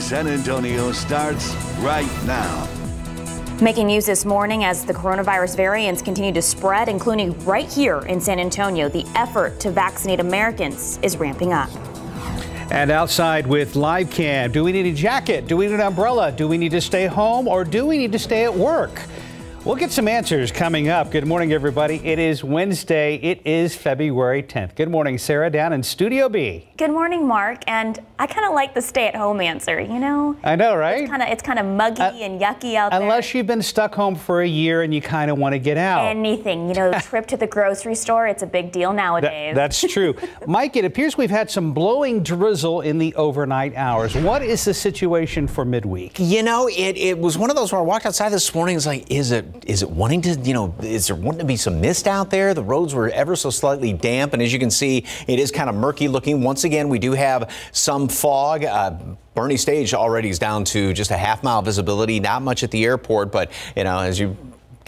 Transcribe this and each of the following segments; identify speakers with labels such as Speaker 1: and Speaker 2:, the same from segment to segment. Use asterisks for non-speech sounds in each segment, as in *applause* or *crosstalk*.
Speaker 1: Morning San Antonio starts right now.
Speaker 2: Making news this morning as the coronavirus variants continue to spread, including right here in San Antonio. The effort to vaccinate Americans is ramping up.
Speaker 3: And outside with live cam, do we need a jacket? Do we need an umbrella? Do we need to stay home or do we need to stay at work? We'll get some answers coming up. Good morning, everybody. It is Wednesday. It is February 10th. Good morning, Sarah, down in Studio B.
Speaker 2: Good morning, Mark. And I kind of like the stay-at-home answer. You know,
Speaker 3: I know, right?
Speaker 2: It's kind of it's kind of muggy uh, and yucky out
Speaker 3: there. Unless
Speaker 2: you've
Speaker 3: been stuck home for a year and you kind of want to get out.
Speaker 2: Anything, you know, the trip to the grocery store. It's a big deal nowadays.
Speaker 3: That, that's true, *laughs* Mike. It appears we've had some blowing drizzle in the overnight hours. What is the situation for midweek?
Speaker 4: You know, it it was one of those where I walked outside this morning. It's like, is it is it wanting to, you know, is there wanting to be some mist out there? The roads were ever so slightly damp, and as you can see, it is kind of murky looking. Once again, we do have some fog. Uh, Boerne Stage already is down to just a half mile visibility, not much at the airport, but you know, as you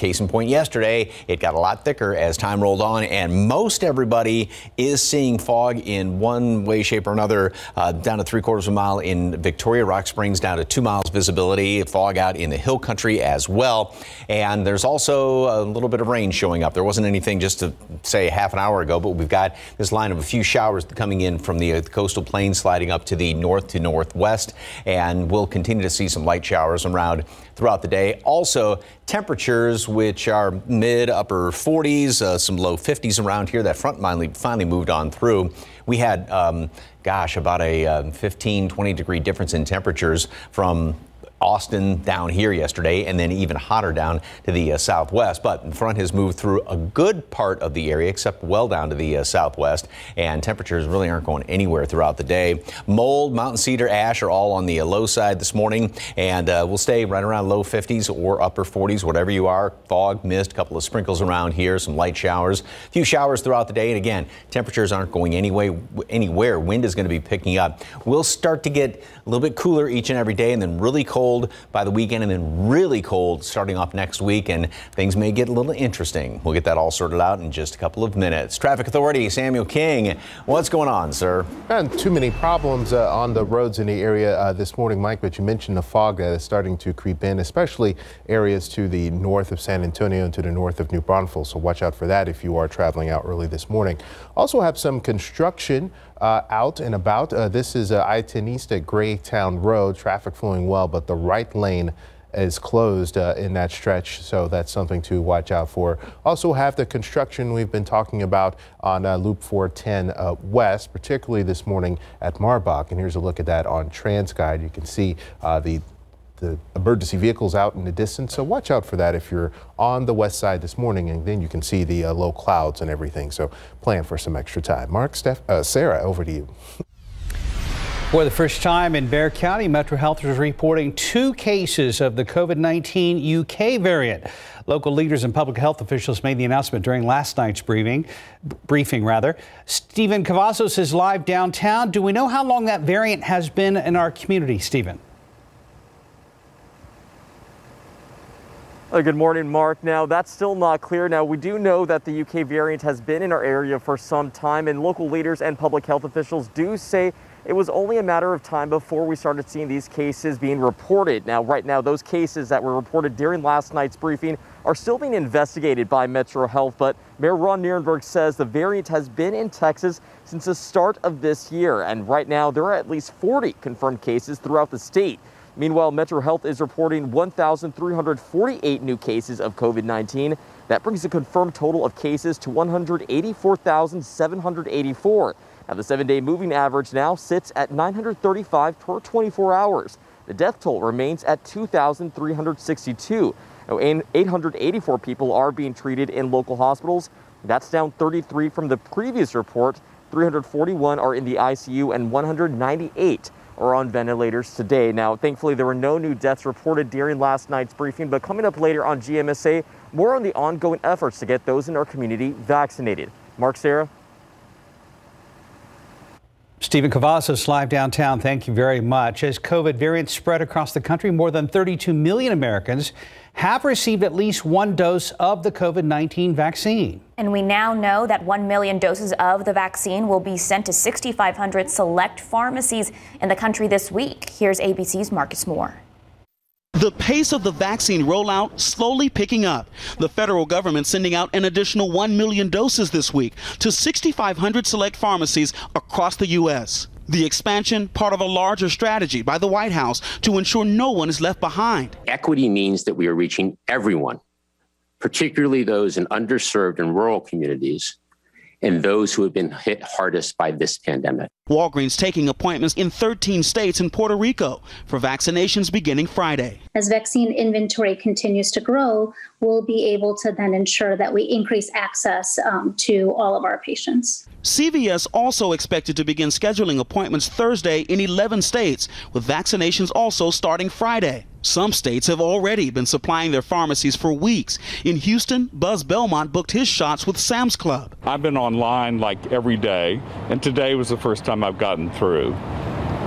Speaker 4: Case in point yesterday, it got a lot thicker as time rolled on, and most everybody is seeing fog in one way, shape, or another. Uh, down to three quarters of a mile in Victoria, Rock Springs, down to two miles visibility. Fog out in the hill country as well. And there's also a little bit of rain showing up. There wasn't anything just to say half an hour ago, but we've got this line of a few showers coming in from the uh, coastal plain sliding up to the north to northwest, and we'll continue to see some light showers around throughout the day. Also, temperatures which are mid upper 40s, uh, some low 50s around here. That front finally, finally moved on through. We had, um, gosh, about a uh, 15, 20 degree difference in temperatures from Austin down here yesterday, and then even hotter down to the uh, southwest. But the front has moved through a good part of the area, except well down to the uh, southwest, and temperatures really aren't going anywhere throughout the day. Mold, mountain cedar, ash are all on the uh, low side this morning, and uh, we'll stay right around low 50s or upper 40s, whatever you are. Fog, mist, a couple of sprinkles around here, some light showers, a few showers throughout the day, and again, temperatures aren't going anyway, anywhere. Wind is going to be picking up. We'll start to get a little bit cooler each and every day, and then really cold cold by the weekend and then really cold starting off next week, and things may get a little interesting. We'll get that all sorted out in just a couple of minutes. Traffic Authority, Samuel King, what's going on, sir?
Speaker 5: And too many problems uh, on the roads in the area uh, this morning, Mike, but you mentioned the fog that is starting to creep in, especially areas to the north of San Antonio and to the north of New Braunfels, so watch out for that if you are traveling out early this morning. Also have some construction uh, out and about. Uh, this is uh, I-10 East Road. Traffic flowing well, but the right lane is closed uh, in that stretch, so that's something to watch out for. Also have the construction we've been talking about on uh, Loop 410 uh, West, particularly this morning at Marbach. And here's a look at that on TransGuide. You can see uh, the the emergency vehicles out in the distance. So watch out for that if you're on the west side this morning, and then you can see the uh, low clouds and everything. So plan for some extra time. Mark, Steph, uh, Sarah, over to you.
Speaker 3: For the first time in Bexar County, Metro Health is reporting two cases of the COVID-19 UK variant. Local leaders and public health officials made the announcement during last night's briefing. Briefing, rather. Stephen Cavazos is live downtown. Do we know how long that variant has been in our community, Stephen?
Speaker 6: Uh, good morning, Mark. Now, that's still not clear. Now, we do know that the UK variant has been in our area for some time, and local leaders and public health officials do say it was only a matter of time before we started seeing these cases being reported. Now, right now, those cases that were reported during last night's briefing are still being investigated by Metro Health, but Mayor Ron Nirenberg says the variant has been in Texas since the start of this year, and right now there are at least 40 confirmed cases throughout the state. Meanwhile, Metro Health is reporting 1,348 new cases of COVID-19. That brings the confirmed total of cases to 184,784. Now, the seven-day moving average now sits at 935 per 24 hours. The death toll remains at 2,362. Now, 884 people are being treated in local hospitals. That's down 33 from the previous report. 341 are in the ICU and 198 are on ventilators today. Now, thankfully, there were no new deaths reported during last night's briefing, but coming up later on GMSA, more on the ongoing efforts to get those in our community vaccinated. Mark, Sarah?
Speaker 3: Stephen Cavazos live downtown. Thank you very much. As COVID variants spread across the country, more than 32 million Americans have received at least one dose of the COVID 19 vaccine.
Speaker 2: And we now know that 1 million doses of the vaccine will be sent to 6,500 select pharmacies in the country this week. Here's ABC's Marcus Moore.
Speaker 7: The pace of the vaccine rollout slowly picking up. The federal government sending out an additional 1 million doses this week to 6,500 select pharmacies across the U.S. The expansion, part of a larger strategy by the White House to ensure no one is left behind.
Speaker 8: Equity means that we are reaching everyone, particularly those in underserved and rural communities and those who have been hit hardest by this pandemic.
Speaker 7: Walgreens taking appointments in 13 states and Puerto Rico for vaccinations beginning Friday.
Speaker 9: As vaccine inventory continues to grow, we'll be able to then ensure that we increase access um, to all of our patients.
Speaker 7: CVS also expected to begin scheduling appointments Thursday in 11 states, with vaccinations also starting Friday. Some states have already been supplying their pharmacies for weeks. In Houston, Buzz Belmont booked his shots with Sam's Club.
Speaker 10: I've been online like every day, and today was the first time I've gotten through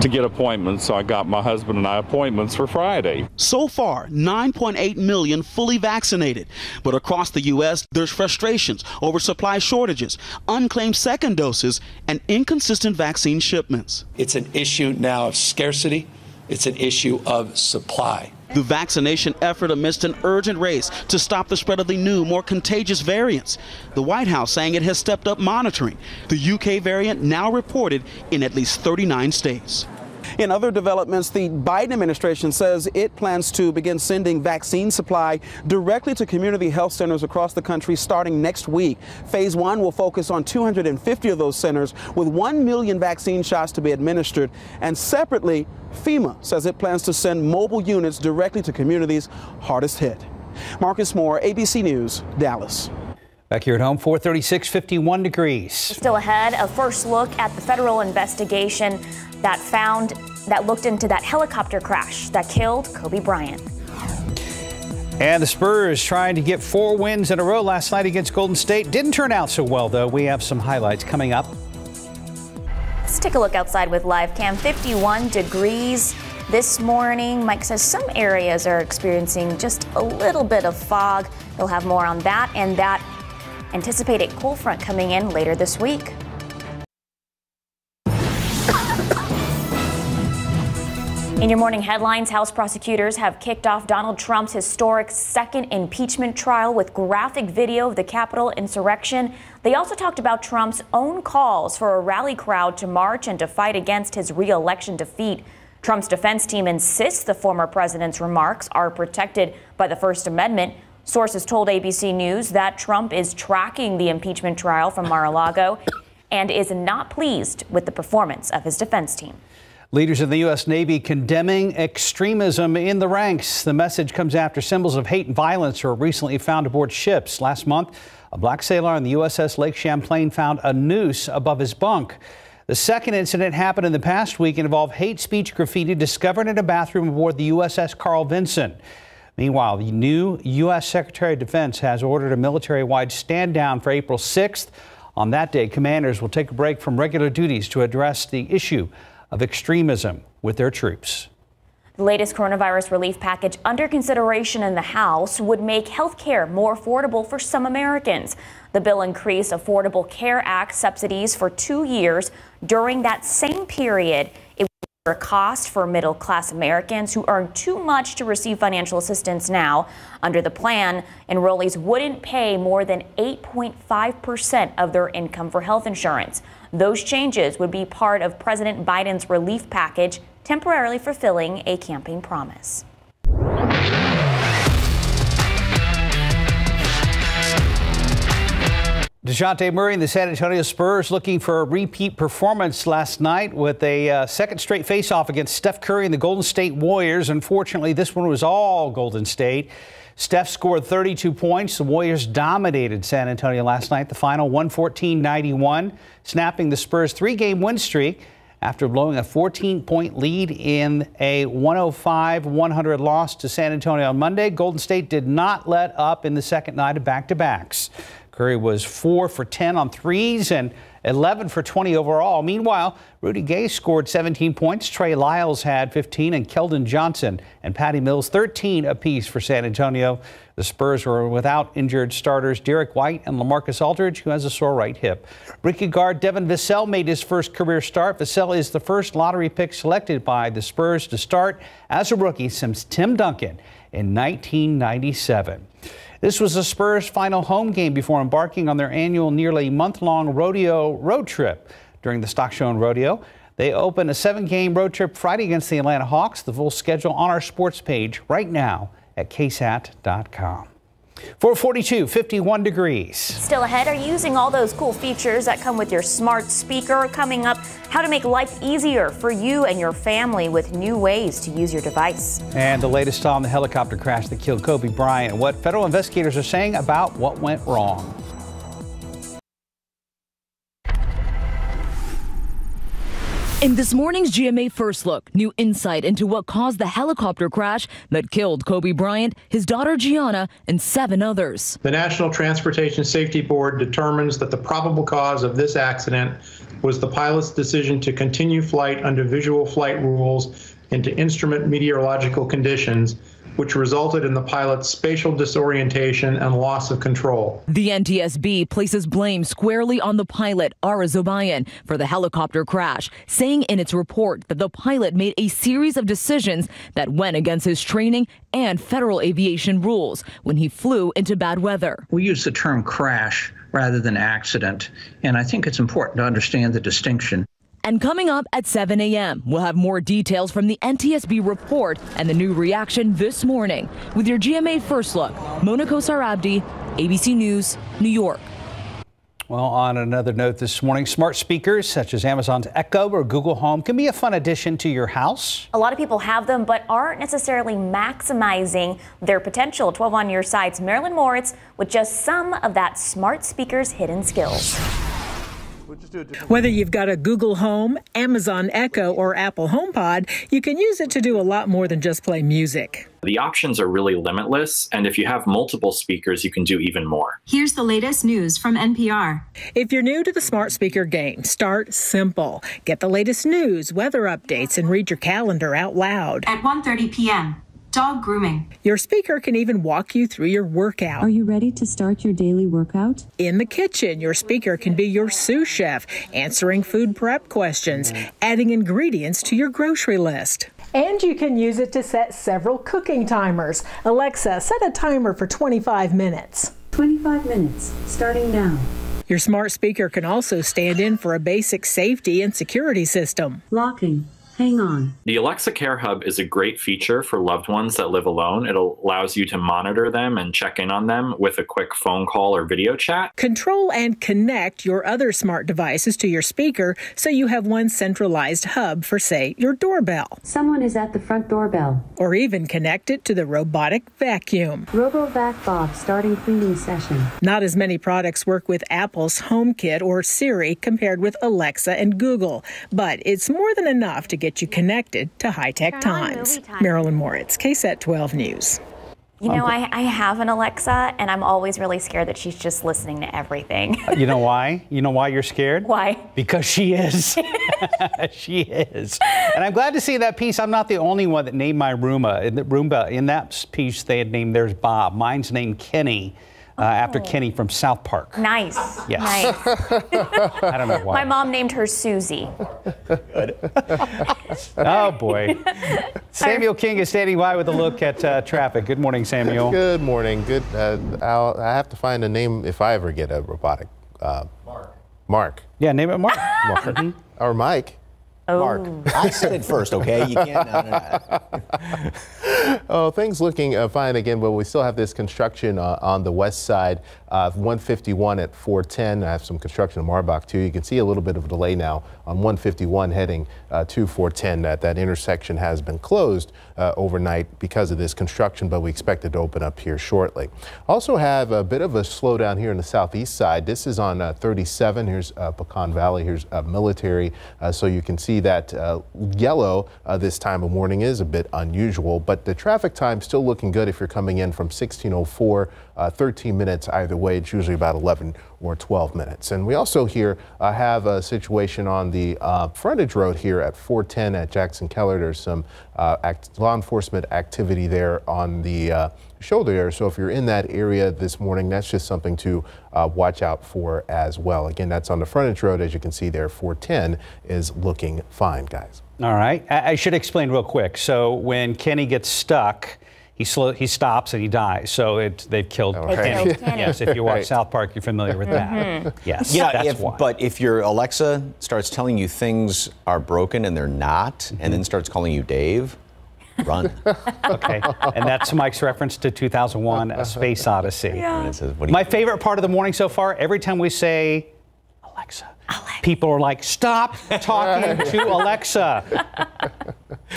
Speaker 10: to get appointments, so I got my husband and I appointments for Friday.
Speaker 7: So far, 9.8 million fully vaccinated. But across the U.S., there's frustrations over supply shortages, unclaimed second doses, and inconsistent vaccine shipments.
Speaker 11: It's an issue now of scarcity it's an issue of supply.
Speaker 7: The vaccination effort amidst an urgent race to stop the spread of the new, more contagious variants. The White House saying it has stepped up monitoring. The UK variant now reported in at least 39 states. In other developments, the Biden administration says it plans to begin sending vaccine supply directly to community health centers across the country starting next week. Phase one will focus on 250 of those centers with 1 million vaccine shots to be administered. And separately, FEMA says it plans to send mobile units directly to communities hardest hit. Marcus Moore, ABC News, Dallas.
Speaker 3: Back here at home, 436, 51 degrees.
Speaker 2: Still ahead, a first look at the federal investigation that found that looked into that helicopter crash that killed Kobe Bryant.
Speaker 3: And the Spurs trying to get four wins in a row last night against Golden State. Didn't turn out so well, though. We have some highlights coming up.
Speaker 2: Let's take a look outside with live cam. 51 degrees this morning. Mike says some areas are experiencing just a little bit of fog. He'll have more on that and that anticipated cold front coming in later this week. In your morning headlines, House prosecutors have kicked off Donald Trump's historic second impeachment trial with graphic video of the Capitol insurrection. They also talked about Trump's own calls for a rally crowd to march and to fight against his reelection defeat. Trump's defense team insists the former president's remarks are protected by the First Amendment. Sources told ABC News that Trump is tracking the impeachment trial from Mar a Lago and is not pleased with the performance of his defense team.
Speaker 3: Leaders of the U.S. Navy condemning extremism in the ranks. The message comes after symbols of hate and violence were recently found aboard ships. Last month, a black sailor on the USS Lake Champlain found a noose above his bunk. The second incident happened in the past week and involved hate speech graffiti discovered in a bathroom aboard the USS Carl Vinson. Meanwhile, the new U.S. Secretary of Defense has ordered a military wide stand down for April 6th. On that day, commanders will take a break from regular duties to address the issue of extremism with their troops.
Speaker 2: The latest coronavirus relief package under consideration in the House would make health care more affordable for some Americans. The bill increased Affordable Care Act subsidies for two years. During that same period, cost for middle class Americans who earn too much to receive financial assistance now. Under the plan, enrollees wouldn't pay more than 8.5% of their income for health insurance. Those changes would be part of President Biden's relief package, temporarily fulfilling a campaign promise.
Speaker 3: Dejounte Murray and the San Antonio Spurs looking for a repeat performance last night with a uh, second straight face-off against Steph Curry and the Golden State Warriors. Unfortunately, this one was all Golden State. Steph scored 32 points. The Warriors dominated San Antonio last night, the final 114 91, snapping the Spurs' three game win streak after blowing a 14 point lead in a 105 100 loss to San Antonio on Monday. Golden State did not let up in the second night of back to backs. Curry was 4 for 10 on threes and 11 for 20 overall. Meanwhile, Rudy Gay scored 17 points. Trey Lyles had 15, and Keldon Johnson and Patty Mills 13 apiece for San Antonio. The Spurs were without injured starters Derrick White and LaMarcus Aldridge, who has a sore right hip. Rookie guard Devin Vassell made his first career start. Vassell is the first lottery pick selected by the Spurs to start as a rookie since Tim Duncan in 1997. This was the Spurs' final home game before embarking on their annual nearly month-long rodeo road trip. During the Stock Show and Rodeo, they open a seven-game road trip Friday against the Atlanta Hawks. The full schedule on our sports page right now at ksat.com. 442, 51 degrees.
Speaker 2: Still ahead, are you using all those cool features that come with your smart speaker? Coming up, how to make life easier for you and your family with new ways to use your device.
Speaker 3: And the latest on the helicopter crash that killed Kobe Bryant and what federal investigators are saying about what went wrong.
Speaker 12: In this morning's GMA First Look, new insight into what caused the helicopter crash that killed Kobe Bryant, his daughter Gianna, and seven others.
Speaker 13: The National Transportation Safety Board determines that the probable cause of this accident was the pilot's decision to continue flight under visual flight rules into instrument meteorological conditions which resulted in the pilot's spatial disorientation and loss of control.
Speaker 12: The NTSB places blame squarely on the pilot, Ara Zobayan, for the helicopter crash, saying in its report that the pilot made a series of decisions that went against his training and federal aviation rules when he flew into bad weather.
Speaker 14: We use the term crash rather than accident, and I think it's important to understand the distinction.
Speaker 12: And coming up at 7 a.m., we'll have more details from the NTSB report and the new reaction this morning. With your GMA First Look, Mona Kosar Abdi, ABC News, New York.
Speaker 3: Well, on another note this morning, smart speakers such as Amazon's Echo or Google Home can be a fun addition to your house.
Speaker 2: A lot of people have them, but aren't necessarily maximizing their potential. 12 on your side's Marilyn Moritz with just some of that smart speaker's hidden skills.
Speaker 15: Whether you've got a Google Home, Amazon Echo, or Apple HomePod, you can use it to do a lot more than just play music.
Speaker 16: The options are really limitless, and if you have multiple speakers, you can do even more.
Speaker 17: Here's the latest news from NPR.
Speaker 15: If you're new to the smart speaker game, start simple. Get the latest news, weather updates, and read your calendar out loud.
Speaker 17: At 1:30 p.m. Dog grooming.
Speaker 15: Your speaker can even walk you through your workout.
Speaker 18: Are you ready to start your daily workout?
Speaker 15: In the kitchen, your speaker can be your sous chef, answering food prep questions, adding ingredients to your grocery list. And you can use it to set several cooking timers. Alexa, set a timer for 25 minutes.
Speaker 18: 25 minutes, starting now.
Speaker 15: Your smart speaker can also stand in for a basic safety and security system.
Speaker 18: Locking. Hang on.
Speaker 16: The Alexa Care Hub is a great feature for loved ones that live alone. It allows you to monitor them and check in on them with a quick phone call or video chat.
Speaker 15: Control and connect your other smart devices to your speaker so you have one centralized hub for, say, your doorbell.
Speaker 18: Someone is at the front doorbell.
Speaker 15: Or even connect it to the robotic vacuum.
Speaker 18: RoboVac Bob starting cleaning session.
Speaker 15: Not as many products work with Apple's HomeKit or Siri compared with Alexa and Google, but it's more than enough to get get you connected to high tech times. Time. Marilyn Moritz, KSAT 12 News.
Speaker 2: You know, um, I, I have an Alexa, and I'm always really scared that she's just listening to everything.
Speaker 3: Uh, you know why? You know why you're scared?
Speaker 2: Why?
Speaker 3: Because she is. *laughs* *laughs* she is. And I'm glad to see that piece. I'm not the only one that named my Roomba. In, the, Roomba. in that piece, they had named theirs Bob. Mine's named Kenny uh, oh. after Kenny from South Park.
Speaker 2: Nice.
Speaker 3: Yes.
Speaker 2: Nice. *laughs*
Speaker 3: I don't know why.
Speaker 2: My mom named her Susie. Good. *laughs*
Speaker 3: oh, boy. *laughs* Samuel King is standing by with a look at uh, traffic. Good morning, Samuel.
Speaker 5: Good morning. Good. Uh, I'll, I have to find a name if I ever get a robotic.
Speaker 3: Uh,
Speaker 5: Mark. Mark.
Speaker 3: Yeah, name it Mark.
Speaker 5: Mark. Mm-hmm. or Mike.
Speaker 2: Oh.
Speaker 4: Mark. I said it first, okay? You can't. No, no,
Speaker 5: no. oh, things looking uh, fine again, but we still have this construction uh, on the west side of 151 at 410. I have some construction in Marbach too. You can see a little bit of a delay now on 151 heading uh, to 410. That that intersection has been closed uh, overnight because of this construction, but we expect it to open up here shortly. Also have a bit of a slowdown here in the southeast side. This is on uh, 37. Here's uh, Pecan Valley. Here's military. so you can see that yellow this time of morning is a bit unusual, but the traffic time still looking good if you're coming in from 1604 uh, 13 minutes either way. It's usually about 11 or 12 minutes. And we also here uh, have a situation on the uh, frontage road here at 410 at Jackson Keller. There's some uh, act law enforcement activity there on the uh, shoulder there. So if you're in that area this morning, that's just something to uh, watch out for as well. Again, that's on the frontage road. As you can see there, 410 is looking fine, guys.
Speaker 3: All right. I, I should explain real quick. So when Kenny gets stuck, he slow, he stops and he dies. So it, they've killed
Speaker 4: right.
Speaker 3: Kenny.
Speaker 4: Kenny.
Speaker 3: Yes, if you watch
Speaker 4: Right.
Speaker 3: South Park, you're familiar with that.
Speaker 4: Mhm.
Speaker 3: Yes,
Speaker 4: Yeah,
Speaker 3: that's
Speaker 4: if,
Speaker 3: why.
Speaker 4: but if your Alexa starts telling you things are broken and they're not, and then starts calling you Dave, run.
Speaker 3: okay, and that's Mike's reference to 2001: A Space Odyssey.
Speaker 4: And it says, what do you
Speaker 3: My favorite part of the morning so far. Every time we say Alexa, people are like, "Stop talking *laughs* to Alexa."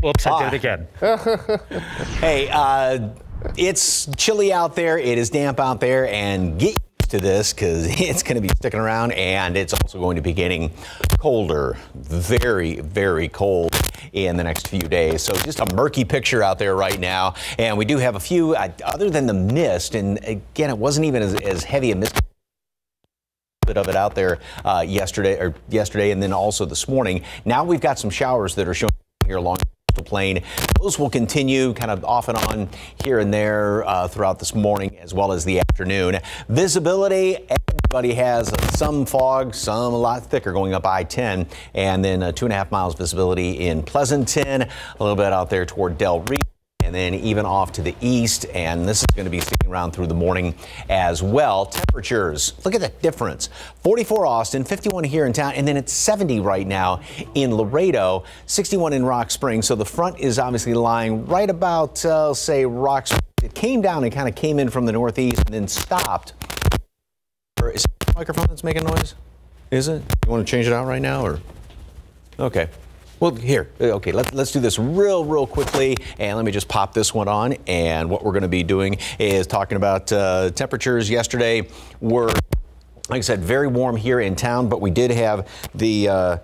Speaker 3: Whoops, I did it again. *laughs*
Speaker 4: hey, uh, it's chilly out there. It is damp out there, and get used to this because *laughs* it's going to be sticking around, and it's also going to be getting colder, very, very cold in the next few days. So just a murky picture out there right now, and we do have a few, uh, other than the mist, and again, it wasn't even as, as heavy a mist bit of it out there uh, yesterday or yesterday and then also this morning. Now we've got some showers that are showing here along the plain. Those will continue kind of off and on here and there uh, throughout this morning as well as the afternoon. Visibility, everybody has some fog, some a lot thicker going up I-10 and then uh, two and a half miles visibility in Pleasanton, a little bit out there toward Del Rio and then even off to the east. And this is going to be sticking around through the morning as well. Temperatures, look at that difference 44 Austin, 51 here in town, and then it's 70 right now in Laredo, 61 in Rock Springs. So the front is obviously lying right about, uh, say, Rock Springs. It came down and kind of came in from the northeast and then stopped. Is the microphone that's making noise? Is it? You want to change it out right now or? Okay. Well, here, uh, okay, let, let's do this real, real quickly. And let me just pop this one on. And what we're going to be doing is talking about uh, temperatures yesterday were, like I said, very warm here in town, but we did have the. Uh,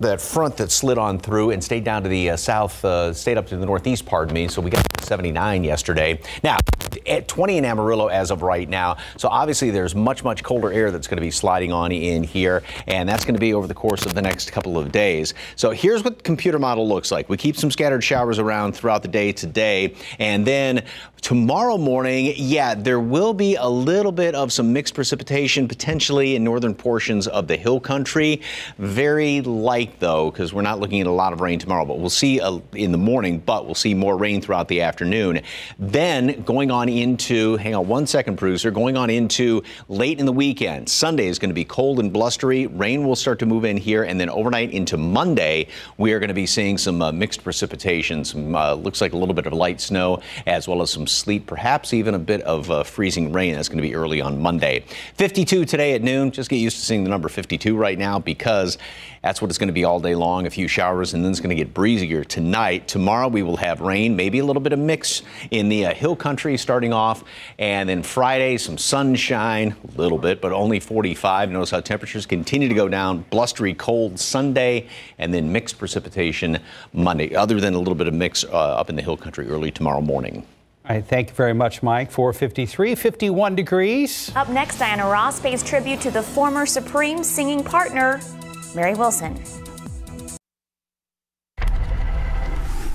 Speaker 4: that front that slid on through and stayed down to the uh, south, uh, stayed up to the northeast, pardon me. So we got 79 yesterday. Now, at 20 in Amarillo as of right now. So obviously there's much, much colder air that's going to be sliding on in here. And that's going to be over the course of the next couple of days. So here's what the computer model looks like. We keep some scattered showers around throughout the day today. And then tomorrow morning, yeah, there will be a little bit of some mixed precipitation potentially in northern portions of the hill country. Very light though, because we're not looking at a lot of rain tomorrow, but we'll see a, in the morning, but we'll see more rain throughout the afternoon. Then going on into, hang on one second, producer, going on into late in the weekend. Sunday is going to be cold and blustery. Rain will start to move in here, and then overnight into Monday, we are going to be seeing some uh, mixed precipitation. Some uh, looks like a little bit of light snow, as well as some sleet, perhaps even a bit of uh, freezing rain. That's going to be early on Monday. 52 today at noon. Just get used to seeing the number 52 right now because that's what it's going to be all day long. A few showers, and then it's going to get breezier tonight. Tomorrow we will have rain, maybe a little bit of mix in the uh, hill country starting off, and then Friday some sunshine, a little bit, but only 45. Notice how temperatures continue to go down. Blustery cold Sunday, and then mixed precipitation Monday. Other than a little bit of mix uh, up in the hill country early tomorrow morning.
Speaker 3: All right, thank you very much, Mike. 453, 51 degrees.
Speaker 2: Up next, Diana Ross pays tribute to the former Supreme singing partner, Mary Wilson.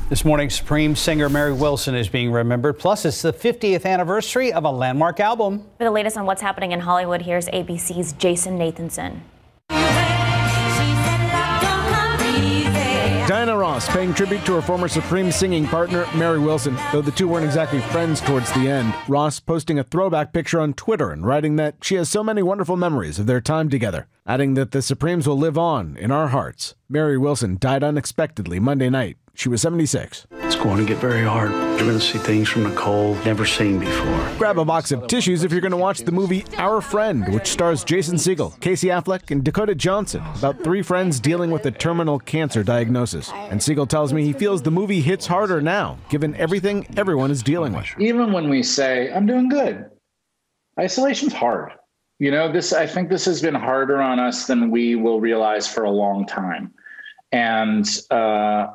Speaker 3: This morning, Supreme singer Mary Wilson is being remembered. Plus, it's the 50th anniversary of a landmark album.
Speaker 2: For the latest on what's happening in Hollywood, here's ABC's Jason Nathanson.
Speaker 19: Ross paying tribute to her former Supreme singing partner, Mary Wilson, though the two weren't exactly friends towards the end. Ross posting a throwback picture on Twitter and writing that she has so many wonderful memories of their time together, adding that the Supremes will live on in our hearts. Mary Wilson died unexpectedly Monday night. She was 76.
Speaker 20: It's going to get very hard. You're going to see things from Nicole never seen before.
Speaker 19: Grab a box of tissues if you're going to watch the movie Our Friend, which stars Jason Segel, Casey Affleck, and Dakota Johnson, about three friends dealing with a terminal cancer diagnosis. And Segel tells me he feels the movie hits harder now, given everything everyone is dealing with.
Speaker 21: Even when we say, I'm doing good, isolation's hard. You know, this, I think this has been harder on us than we will realize for a long time. And, uh,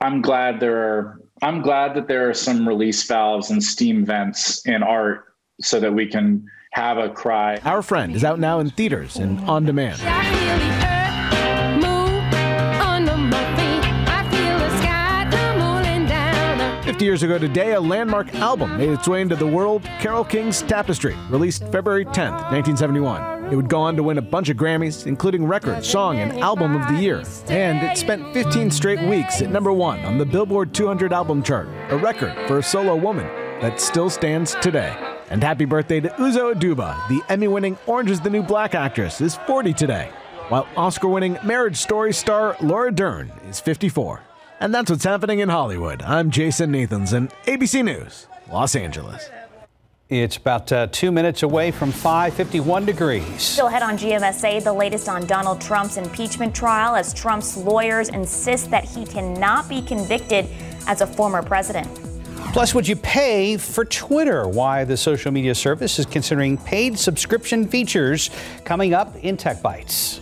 Speaker 21: I'm glad there are I'm glad that there are some release valves and steam vents in art so that we can have a cry.
Speaker 19: Our Friend is out now in theaters and on demand. 50 years ago today, a landmark album made its way into the world, Carole King's Tapestry, released February 10th, 1971. It would go on to win a bunch of Grammys, including Record, Song, and Album of the Year. And it spent 15 straight weeks at number one on the Billboard 200 album chart, a record for a solo woman that still stands today. And happy birthday to Uzo Aduba, the Emmy winning Orange is the New Black actress, is 40 today, while Oscar winning Marriage Story star Laura Dern is 54. And that's what's happening in Hollywood. I'm Jason Nathanson ABC News, Los Angeles.
Speaker 3: It's about uh, two minutes away from 551 degrees.
Speaker 2: Still ahead on GMSA, the latest on Donald Trump's impeachment trial as Trump's lawyers insist that he cannot be convicted as a former president.
Speaker 3: Plus, would you pay for Twitter? Why the social media service is considering paid subscription features coming up in Tech Bites.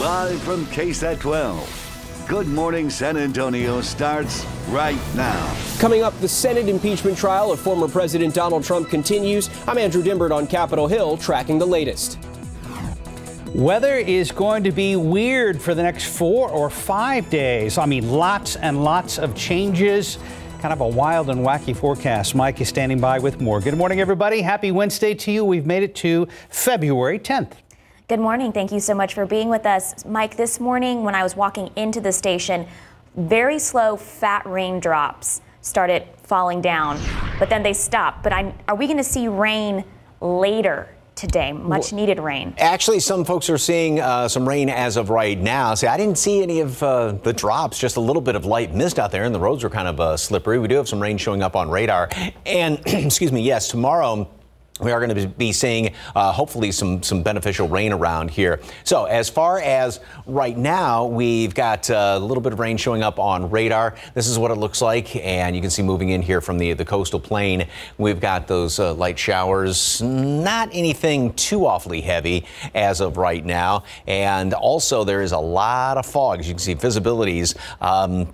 Speaker 22: Live from KSAT 12. Good Morning San Antonio starts right now.
Speaker 23: Coming up, the Senate impeachment trial of former President Donald Trump continues. I'm Andrew Dymburt on Capitol Hill, tracking the latest.
Speaker 3: Weather is going to be weird for the next four or five days. I mean, lots and lots of changes. Kind of a wild and wacky forecast. Mike is standing by with more. Good morning, everybody. Happy Wednesday to you. We've made it to February 10th.
Speaker 2: Good morning. Thank you so much for being with us. Mike, this morning when I was walking into the station, very slow, fat raindrops started falling down, but then they stopped. But I, are we going to see rain later? Today, much needed rain.
Speaker 4: Actually, some folks are seeing uh, some rain as of right now. See, I didn't see any of uh, the drops, just a little bit of light mist out there, and the roads were kind of uh, slippery. We do have some rain showing up on radar. And, *clears throat* excuse me, yes, tomorrow we are going to be seeing uh, hopefully some some beneficial rain around here. So as far as right now, we've got uh, a little bit of rain showing up on radar. This is what it looks like, and you can see moving in here from the the coastal plain. We've got those uh, light showers, not anything too awfully heavy as of right now, and also there is a lot of fog. As you can see, visibilities. Um,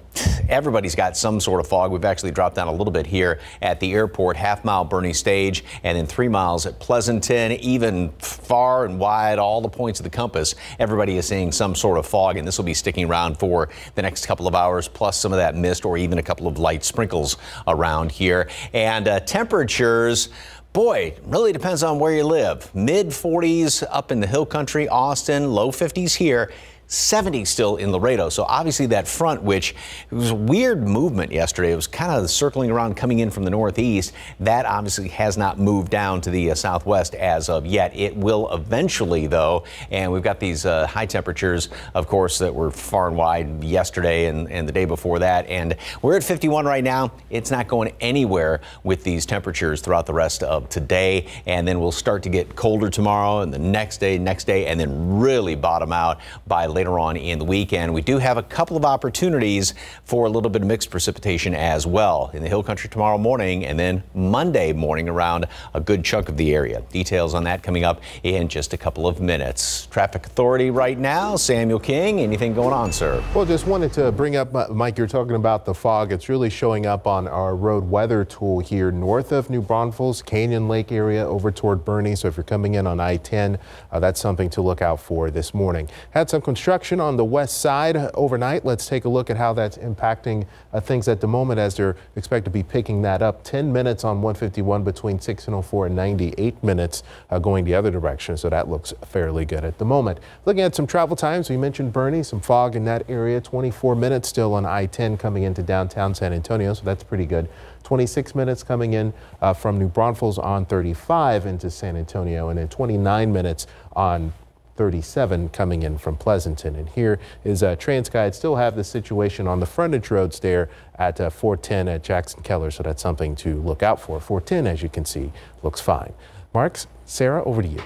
Speaker 4: everybody's got some sort of fog. We've actually dropped down a little bit here at the airport, half mile Boerne Stage, and then three miles at Pleasanton, even far and wide, all the points of the compass. Everybody is seeing some sort of fog, and this will be sticking around for the next couple of hours, plus some of that mist or even a couple of light sprinkles around here. And uh, temperatures. Boy, really depends on where you live. Mid 40s up in the hill country, Austin, low 50s here. 70 still in Laredo. So obviously that front, which was a weird movement yesterday, it was kind of circling around coming in from the northeast. That obviously has not moved down to the uh, southwest as of yet. It will eventually, though. And we've got these uh, high temperatures, of course, that were far and wide yesterday and, and the day before that. And we're at 51 right now. It's not going anywhere with these temperatures throughout the rest of today. And then we'll start to get colder tomorrow and the next day, next day, and then really bottom out by later later on in the weekend. We do have a couple of opportunities for a little bit of mixed precipitation as well in the hill country tomorrow morning and then Monday morning around a good chunk of the area. Details on that coming up in just a couple of minutes. Traffic Authority right now, Samuel King, anything going on, sir?
Speaker 5: Well, just wanted to bring up, uh, Mike, you're talking about the fog. It's really showing up on our road weather tool here north of New Braunfels, Canyon Lake area over toward Boerne. So if you're coming in on I-10, uh, that's something to look out for this morning. Had some construction construction on the west side overnight. Let's take a look at how that's impacting uh, things at the moment as they're expected to be picking that up. 10 minutes on 151 between 6 and 04 and 98 minutes uh, going the other direction. So that looks fairly good at the moment. Looking at some travel times, we mentioned Boerne, some fog in that area. 24 minutes still on I-10 coming into downtown San Antonio. So that's pretty good. 26 minutes coming in uh, from New Braunfels on 35 into San Antonio, and then 29 minutes on 37 coming in from Pleasanton. And here is uh, TransGuide still have the situation on the frontage roads there at uh, 410 at Jackson Keller. So that's something to look out for. 410, as you can see, looks fine. Marks, Sarah, over to you.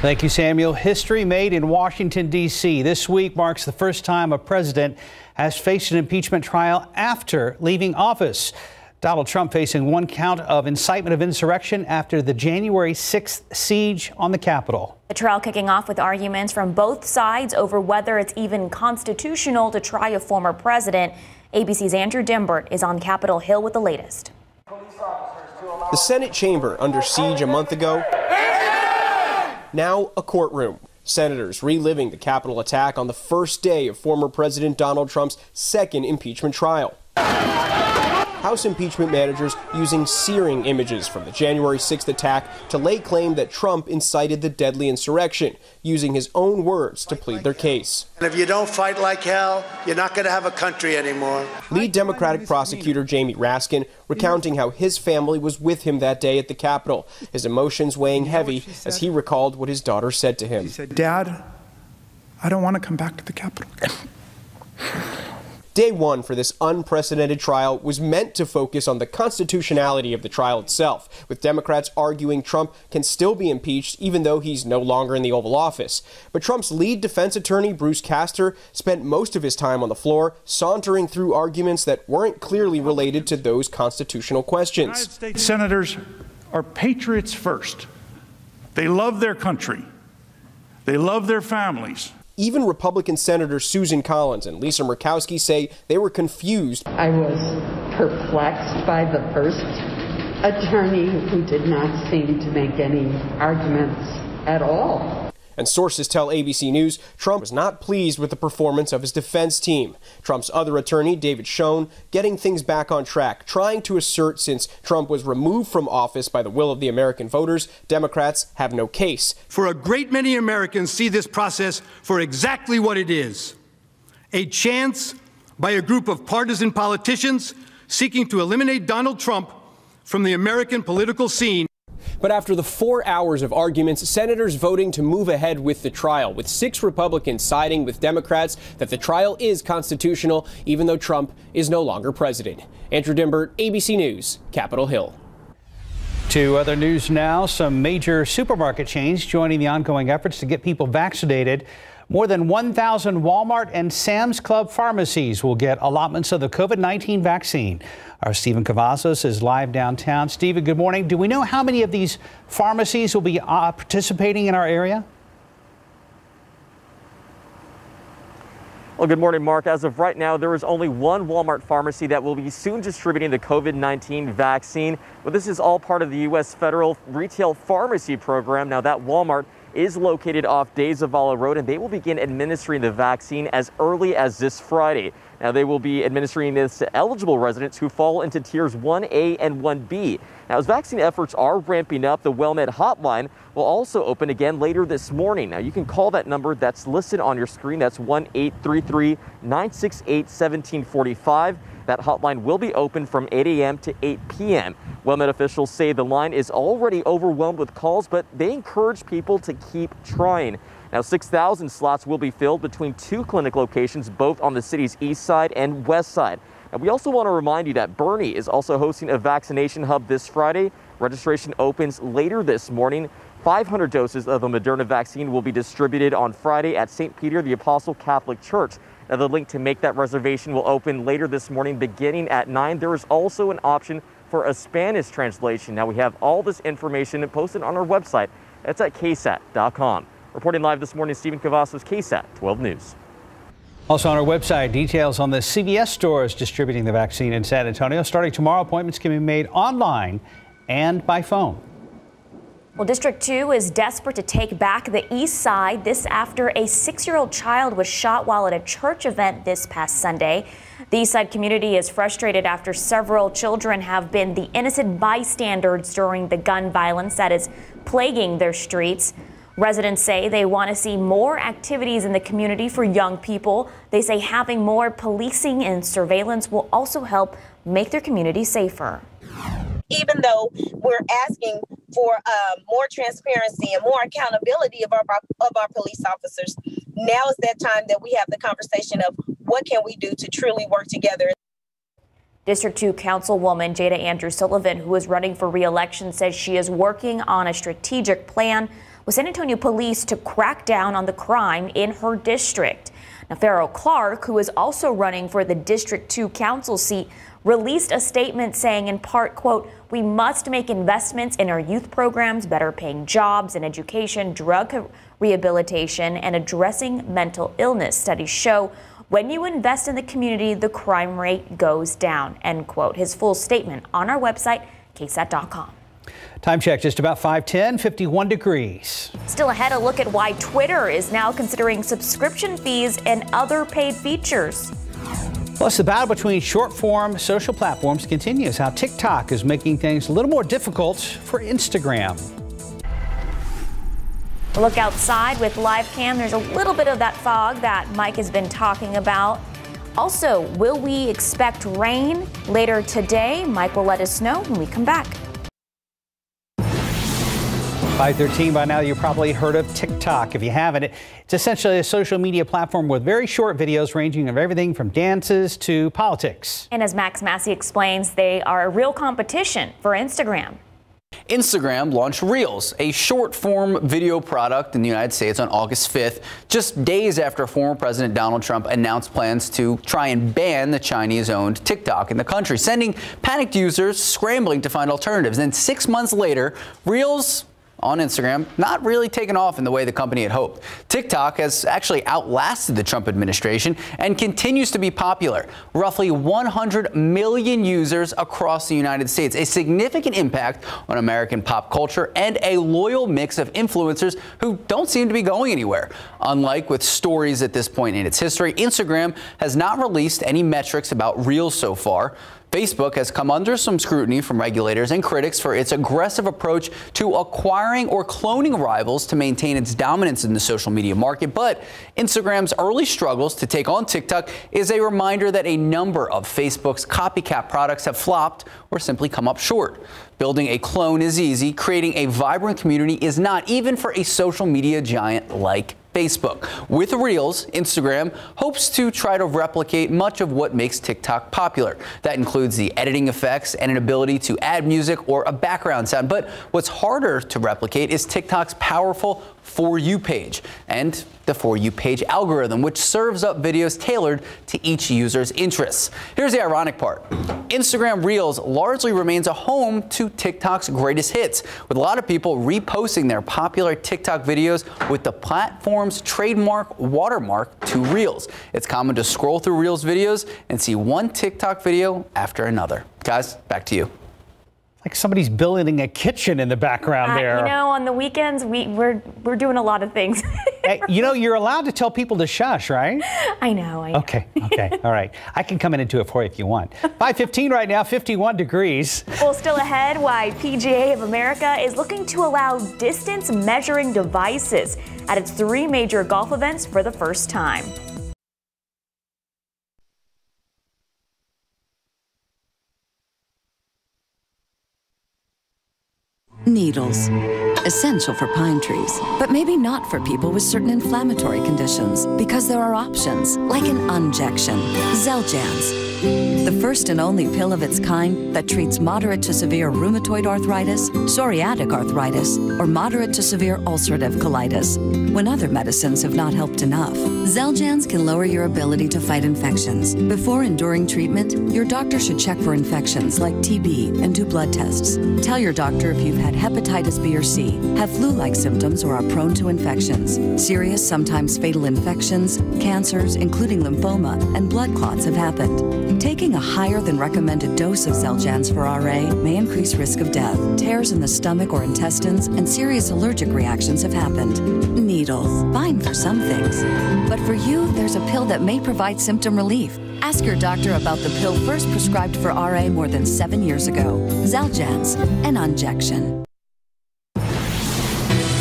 Speaker 3: Thank you, Samuel. History made in Washington, D.C. This week marks the first time a president has faced an impeachment trial after leaving office. Donald Trump facing one count of incitement of insurrection after the January 6th siege on the Capitol.
Speaker 2: The trial kicking off with arguments from both sides over whether it's even constitutional to try a former president. ABC's Andrew Dymburt is on Capitol Hill with the latest.
Speaker 23: The Senate chamber under siege a month ago. Now a courtroom. Senators reliving the Capitol attack on the first day of former President Donald Trump's second impeachment trial. House impeachment managers using searing images from the January 6th attack to lay claim that Trump incited the deadly insurrection, using his own words to plead their case.
Speaker 24: And if you don't fight like hell, you're not going to have a country anymore.
Speaker 23: Lead Democratic prosecutor Jamie Raskin recounting how his family was with him that day at the Capitol, his emotions weighing heavy as he recalled what his daughter said to him.
Speaker 25: She said, Dad, I don't want to come back to the Capitol. *laughs*
Speaker 23: Day one for this unprecedented trial was meant to focus on the constitutionality of the trial itself, with Democrats arguing Trump can still be impeached even though he's no longer in the Oval Office. But Trump's lead defense attorney, Bruce Castor, spent most of his time on the floor sauntering through arguments that weren't clearly related to those constitutional questions.
Speaker 25: Senators are patriots first. They love their country. They love their families.
Speaker 23: Even Republican Senators Susan Collins and Lisa Murkowski say they were confused.
Speaker 26: I was perplexed by the first attorney who did not seem to make any arguments at all.
Speaker 23: And sources tell ABC News Trump was not pleased with the performance of his defense team. Trump's other attorney, David Schoen, getting things back on track, trying to assert since Trump was removed from office by the will of the American voters, Democrats have no case.
Speaker 27: For a great many Americans see this process for exactly what it is a chance by a group of partisan politicians seeking to eliminate Donald Trump from the American political scene.
Speaker 23: But after the four hours of arguments, senators voting to move ahead with the trial, with six Republicans siding with Democrats that the trial is constitutional, even though Trump is no longer president. Andrew Dymburt, ABC News, Capitol Hill.
Speaker 3: To other news now, some major supermarket chains joining the ongoing efforts to get people vaccinated. More than 1,000 Walmart and Sam's Club pharmacies will get allotments of the COVID 19 vaccine. Our Stephen Cavazos is live downtown. Stephen, good morning. Do we know how many of these pharmacies will be uh, participating in our area?
Speaker 6: Well, good morning, Mark. As of right now, there is only one Walmart pharmacy that will be soon distributing the COVID 19 vaccine. But this is all part of the U.S. federal retail pharmacy program. Now, that Walmart is located off De Zavala Road, and they will begin administering the vaccine as early as this Friday. Now, they will be administering this to eligible residents who fall into tiers 1A and 1B. Now, as vaccine efforts are ramping up, the WellMed hotline will also open again later this morning. Now, you can call that number that's listed on your screen. That's 1 833 968 1745. That hotline will be open from 8 a.m. to 8 p.m. WellMed officials say the line is already overwhelmed with calls, but they encourage people to keep trying. Now, 6,000 slots will be filled between two clinic locations, both on the city's east side and west side. And we also want to remind you that Boerne is also hosting a vaccination hub this Friday. Registration opens later this morning. 500 doses of the Moderna vaccine will be distributed on Friday at St. Peter the Apostle Catholic Church. Now, the link to make that reservation will open later this morning beginning at 9. There is also an option for a Spanish translation. Now, we have all this information posted on our website. It's at ksat.com. Reporting live this morning, Stephen Cavazos, KSAT 12 News.
Speaker 3: Also on our website, details on the CVS stores distributing the vaccine in San Antonio. Starting tomorrow, appointments can be made online and by phone.
Speaker 2: Well, District 2 is desperate to take back the east side. This after a six year old child was shot while at a church event this past Sunday. The east side community is frustrated after several children have been the innocent bystanders during the gun violence that is plaguing their streets. Residents say they want to see more activities in the community for young people. They say having more policing and surveillance will also help make their community safer.
Speaker 28: Even though we're asking for um, more transparency and more accountability of our of our police officers, now is that time that we have the conversation of what can we do to truly work together.
Speaker 2: District 2 Councilwoman Jada Andrews-Sullivan, who is running for re-election, says she is working on a strategic plan with San Antonio police to crack down on the crime in her district. Now, Farrell Clark, who is also running for the District 2 council seat, released a statement saying in part, quote, we must make investments in our youth programs, better paying jobs and education, drug rehabilitation, and addressing mental illness. Studies show when you invest in the community, the crime rate goes down, end quote. His full statement on our website, ksat.com.
Speaker 3: Time check just about 510, 51 degrees.
Speaker 2: Still ahead, a look at why Twitter is now considering subscription fees and other paid features.
Speaker 3: Plus, the battle between short form social platforms continues. How TikTok is making things a little more difficult for Instagram.
Speaker 2: Look outside with live cam. There's a little bit of that fog that Mike has been talking about. Also, will we expect rain later today? Mike will let us know when we come back.
Speaker 3: 513 by now, you've probably heard of TikTok. If you haven't, it's essentially a social media platform with very short videos ranging of everything from dances to politics.
Speaker 2: And as Max Massey explains, they are a real competition for Instagram.
Speaker 29: Instagram launched Reels, a short form video product in the United States on August 5th, just days after former President Donald Trump announced plans to try and ban the Chinese owned TikTok in the country, sending panicked users scrambling to find alternatives. And six months later, Reels on Instagram, not really taken off in the way the company had hoped. TikTok has actually outlasted the Trump administration and continues to be popular. Roughly 100 million users across the United States, a significant impact on American pop culture, and a loyal mix of influencers who don't seem to be going anywhere. Unlike with stories at this point in its history, Instagram has not released any metrics about Reels so far. Facebook has come under some scrutiny from regulators and critics for its aggressive approach to acquiring or cloning rivals to maintain its dominance in the social media market. But Instagram's early struggles to take on TikTok is a reminder that a number of Facebook's copycat products have flopped or simply come up short. Building a clone is easy, creating a vibrant community is not, even for a social media giant like Facebook. With Reels, Instagram hopes to try to replicate much of what makes TikTok popular. That includes the editing effects and an ability to add music or a background sound. But what's harder to replicate is TikTok's powerful For You page and the For You page algorithm, which serves up videos tailored to each user's interests. Here's the ironic part. Instagram Reels largely remains a home to TikTok's greatest hits, with a lot of people reposting their popular TikTok videos with the platform's trademark watermark to Reels. It's common to scroll through Reels videos and see one TikTok video after another. Guys, back to you.
Speaker 3: Like somebody's building a kitchen in the background
Speaker 2: Uh,
Speaker 3: there.
Speaker 2: you know, on the weekends, we, we're, we're doing a lot of things. *laughs*
Speaker 3: You know, you're allowed to tell people to shush, right? *laughs*
Speaker 2: I know. I know.
Speaker 3: Okay, okay, *laughs* all right. I can come in and do it for you if you want. 515 right now, 51 degrees.
Speaker 2: Well, still ahead, why PGA of America is looking to allow distance measuring devices at its three major golf events for the first time.
Speaker 30: Needles. Essential for pine trees, but maybe not for people with certain inflammatory conditions because there are options like an injection, Xeljanz. The first and only pill of its kind that treats moderate to severe rheumatoid arthritis, psoriatic arthritis, or moderate to severe ulcerative colitis when other medicines have not helped enough. Xeljanz can lower your ability to fight infections. Before and during treatment, your doctor should check for infections like TB and do blood tests. Tell your doctor if you've had hepatitis B or C, have flu like symptoms, or are prone to infections. Serious, sometimes fatal infections, cancers, including lymphoma, and blood clots have happened. Taking a higher than recommended dose of Xeljanz for RA may increase risk of death. Tears in the stomach or intestines and serious allergic reactions have happened. Needles, fine for some things. But for you, there's a pill that may provide symptom relief. Ask your doctor about the pill first prescribed for RA more than seven years ago. Xeljanz, an injection.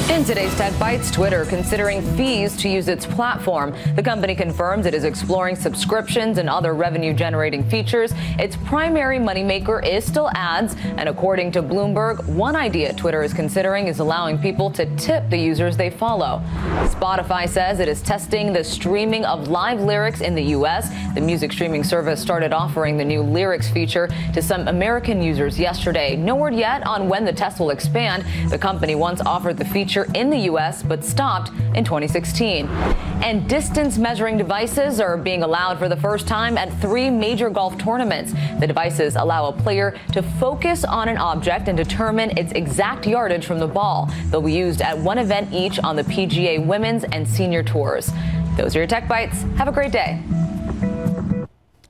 Speaker 12: In today's Tech Bites, Twitter considering fees to use its platform. The company confirms it is exploring subscriptions and other revenue generating features. Its primary moneymaker is still ads. And according to Bloomberg, one idea Twitter is considering is allowing people to tip the users they follow. Spotify says it is testing the streaming of live lyrics in the U.S. The music streaming service started offering the new lyrics feature to some American users yesterday. No word yet on when the test will expand. The company once offered the feature in the U.S. but stopped in 2016. And distance measuring devices are being allowed for the first time at three major golf tournaments. The devices allow a player to focus on an object and determine its exact yardage from the ball. They'll be used at one event each on the PGA Women's and Senior Tours. Those are your Tech Bites. Have a great day.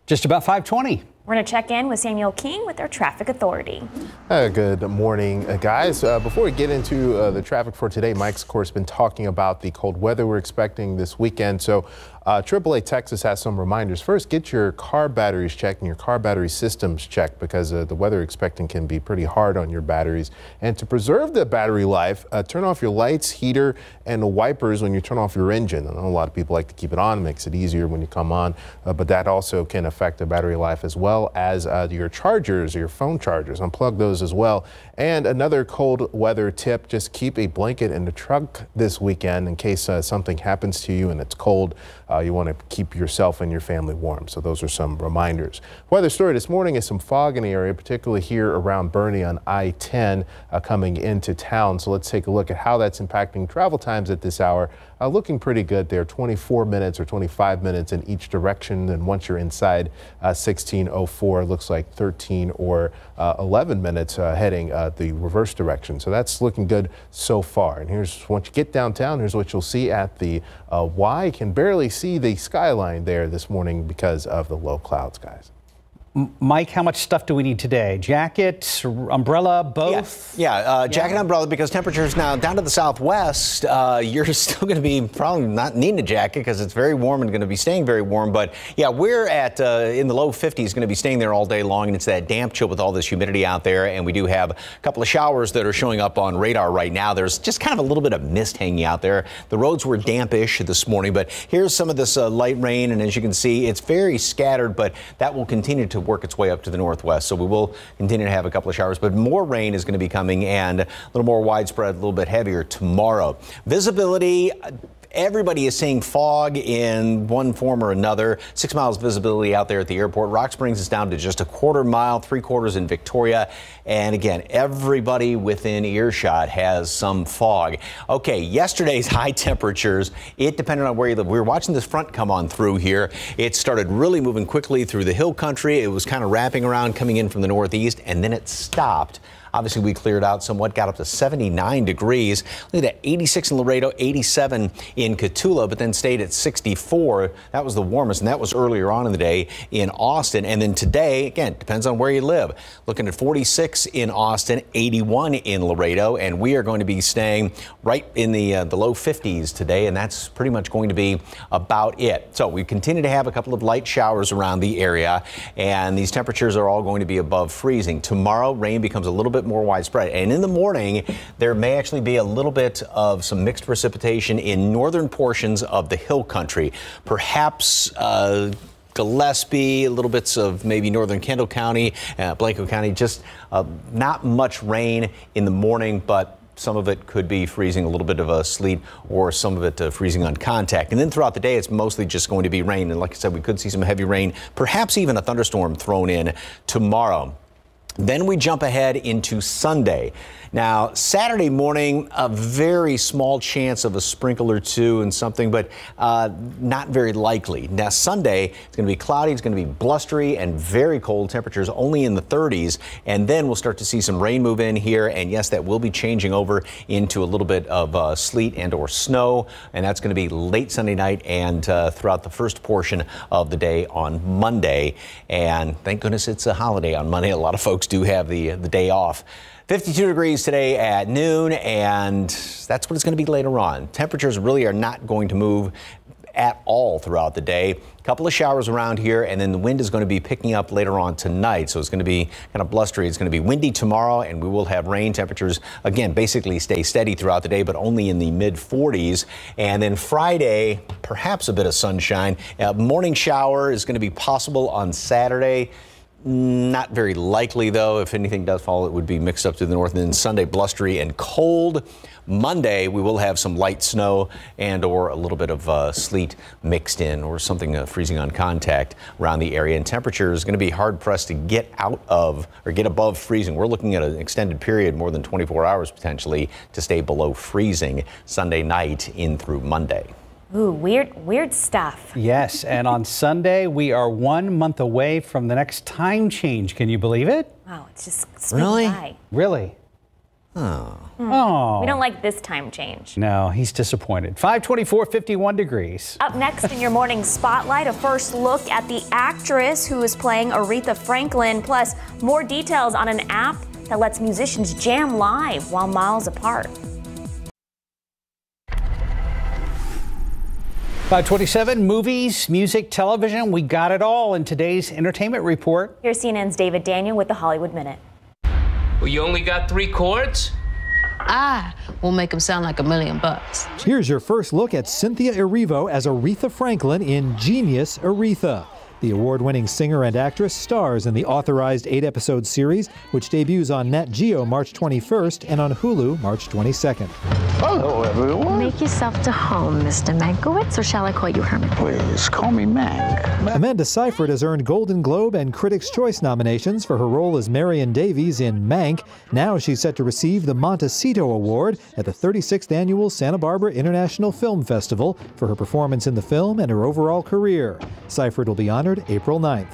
Speaker 3: Just about 520.
Speaker 2: We're going to check in with Samuel King with our traffic authority.
Speaker 5: Uh, good morning, uh, guys. Uh, before we get into uh, the traffic for today, Mike's, of course, been talking about the cold weather we're expecting this weekend. So uh, AAA Texas has some reminders. First, get your car batteries checked and your car battery systems checked because uh, the weather expecting can be pretty hard on your batteries. And to preserve the battery life, uh, turn off your lights, heater, and the wipers when you turn off your engine. I know a lot of people like to keep it on, makes it easier when you come on, uh, but that also can affect the battery life as well as uh, your chargers, your phone chargers. Unplug those as well. And another cold weather tip, just keep a blanket in the truck this weekend in case uh, something happens to you and it's cold. Uh, you want to keep yourself and your family warm. So those are some reminders. Weather story this morning is some fog in the area, particularly here around Boerne on I-10 uh, coming into town. So let's take a look at how that's impacting travel times at this hour. Uh, looking pretty good there, 24 minutes or 25 minutes in each direction. And once you're inside 1604, looks like 13 or uh, 11 minutes uh, heading uh, the reverse direction. So that's looking good so far. And here's once you get downtown, here's what you'll see at the Y. Can barely see the skyline there this morning because of the low clouds, guys.
Speaker 3: Mike, how much stuff do we need today? Jacket, umbrella, both?
Speaker 4: Yeah, yeah, uh, jacket yeah. umbrella because temperatures now down to the southwest, uh, *laughs* you're still going to be probably not needing a jacket because it's very warm and going to be staying very warm. But yeah, we're at uh, in the low 50s, going to be staying there all day long. And it's that damp chill with all this humidity out there. And we do have a couple of showers that are showing up on radar right now. There's just kind of a little bit of mist hanging out there. The roads were dampish this morning, but here's some of this uh, light rain. And as you can see, it's very scattered, but that will continue to work its way up to the northwest. So we will continue to have a couple of showers, but more rain is going to be coming and a little more widespread, a little bit heavier tomorrow. Visibility Everybody is seeing fog in one form or another. Six miles visibility out there at the airport. Rock Springs is down to just a quarter mile, three quarters in Victoria. And again, everybody within earshot has some fog. Okay, yesterday's *laughs* high temperatures, it depended on where you live. We were watching this front come on through here. It started really moving quickly through the hill country. It was kind of wrapping around, coming in from the northeast, and then it stopped. Obviously, we cleared out somewhat, got up to 79 degrees. Look at that 86 in Laredo, 87 in Cotulla, but then stayed at 64. That was the warmest, and that was earlier on in the day in Austin. And then today, again, depends on where you live. Looking at 46 in Austin, 81 in Laredo, and we are going to be staying right in the uh, the low 50s today, and that's pretty much going to be about it. So we continue to have a couple of light showers around the area, and these temperatures are all going to be above freezing. Tomorrow, rain becomes a little bit bit more widespread. And in the morning, there may actually be a little bit of some mixed precipitation in northern portions of the hill country. Perhaps uh, Gillespie, little bits of maybe northern Kendall County, uh, Blanco County, just uh, not much rain in the morning, but some of it could be freezing, a little bit of a sleet, or some of it uh, freezing on contact. And then throughout the day, it's mostly just going to be rain. And like I said, we could see some heavy rain, perhaps even a thunderstorm thrown in tomorrow. Then we jump ahead into Sunday. Now, Saturday morning, a very small chance of a sprinkle or two and something, but uh, not very likely. Now, Sunday, it's going to be cloudy, it's going to be blustery and very cold temperatures, only in the 30s. And then we'll start to see some rain move in here. And yes, that will be changing over into a little bit of uh, sleet and or snow. And that's going to be late Sunday night and uh, throughout the first portion of the day on Monday. And thank goodness it's a holiday on Monday. A lot of folks do have the, the day off. 52 degrees today at noon, and that's what it's going to be later on. Temperatures really are not going to move at all throughout the day. A couple of showers around here, and then the wind is going to be picking up later on tonight. So it's going to be kind of blustery. It's going to be windy tomorrow, and we will have rain. Temperatures, again, basically stay steady throughout the day, but only in the mid 40s. And then Friday, perhaps a bit of sunshine. A morning shower is going to be possible on Saturday. Not very likely, though. If anything does fall, it would be mixed up to the north. And then Sunday, blustery and cold. Monday, we will have some light snow and or a little bit of uh, sleet mixed in or something uh, freezing on contact around the area. And temperature is going to be hard pressed to get out of or get above freezing. We're looking at an extended period, more than 24 hours potentially, to stay below freezing Sunday night in through Monday.
Speaker 2: Ooh, weird, weird stuff.
Speaker 3: Yes, and on *laughs* Sunday, we are one month away from the next time change. Can you believe it?
Speaker 2: Wow, it's just
Speaker 4: really,
Speaker 2: by.
Speaker 3: really. Oh. Hmm. oh.
Speaker 2: We don't like this time change.
Speaker 3: No, he's disappointed. 524, 51 degrees.
Speaker 2: Up next in your morning spotlight, a first look at the actress who is playing Aretha Franklin, plus more details on an app that lets musicians jam live while miles apart.
Speaker 3: 527 movies, music, television. We got it all in today's entertainment report.
Speaker 2: Here's CNN's David Daniel with the Hollywood Minute.
Speaker 31: Well, you only got three chords?
Speaker 32: Ah, I will make them sound like a million bucks.
Speaker 33: Here's your first look at Cynthia Erivo as Aretha Franklin in Genius Aretha. The award winning singer and actress stars in the authorized eight episode series, which debuts on Nat Geo March 21st and on Hulu March 22nd.
Speaker 34: Hello, everyone.
Speaker 32: Make yourself to home, Mr. Mankiewicz, or shall I call you Herman?
Speaker 34: Please call me Mank.
Speaker 33: Amanda Seyfried has earned Golden Globe and Critics' Choice nominations for her role as Marion Davies in Mank. Now she's set to receive the Montecito Award at the 36th Annual Santa Barbara International Film Festival for her performance in the film and her overall career. Seyfried will be honored April 9th.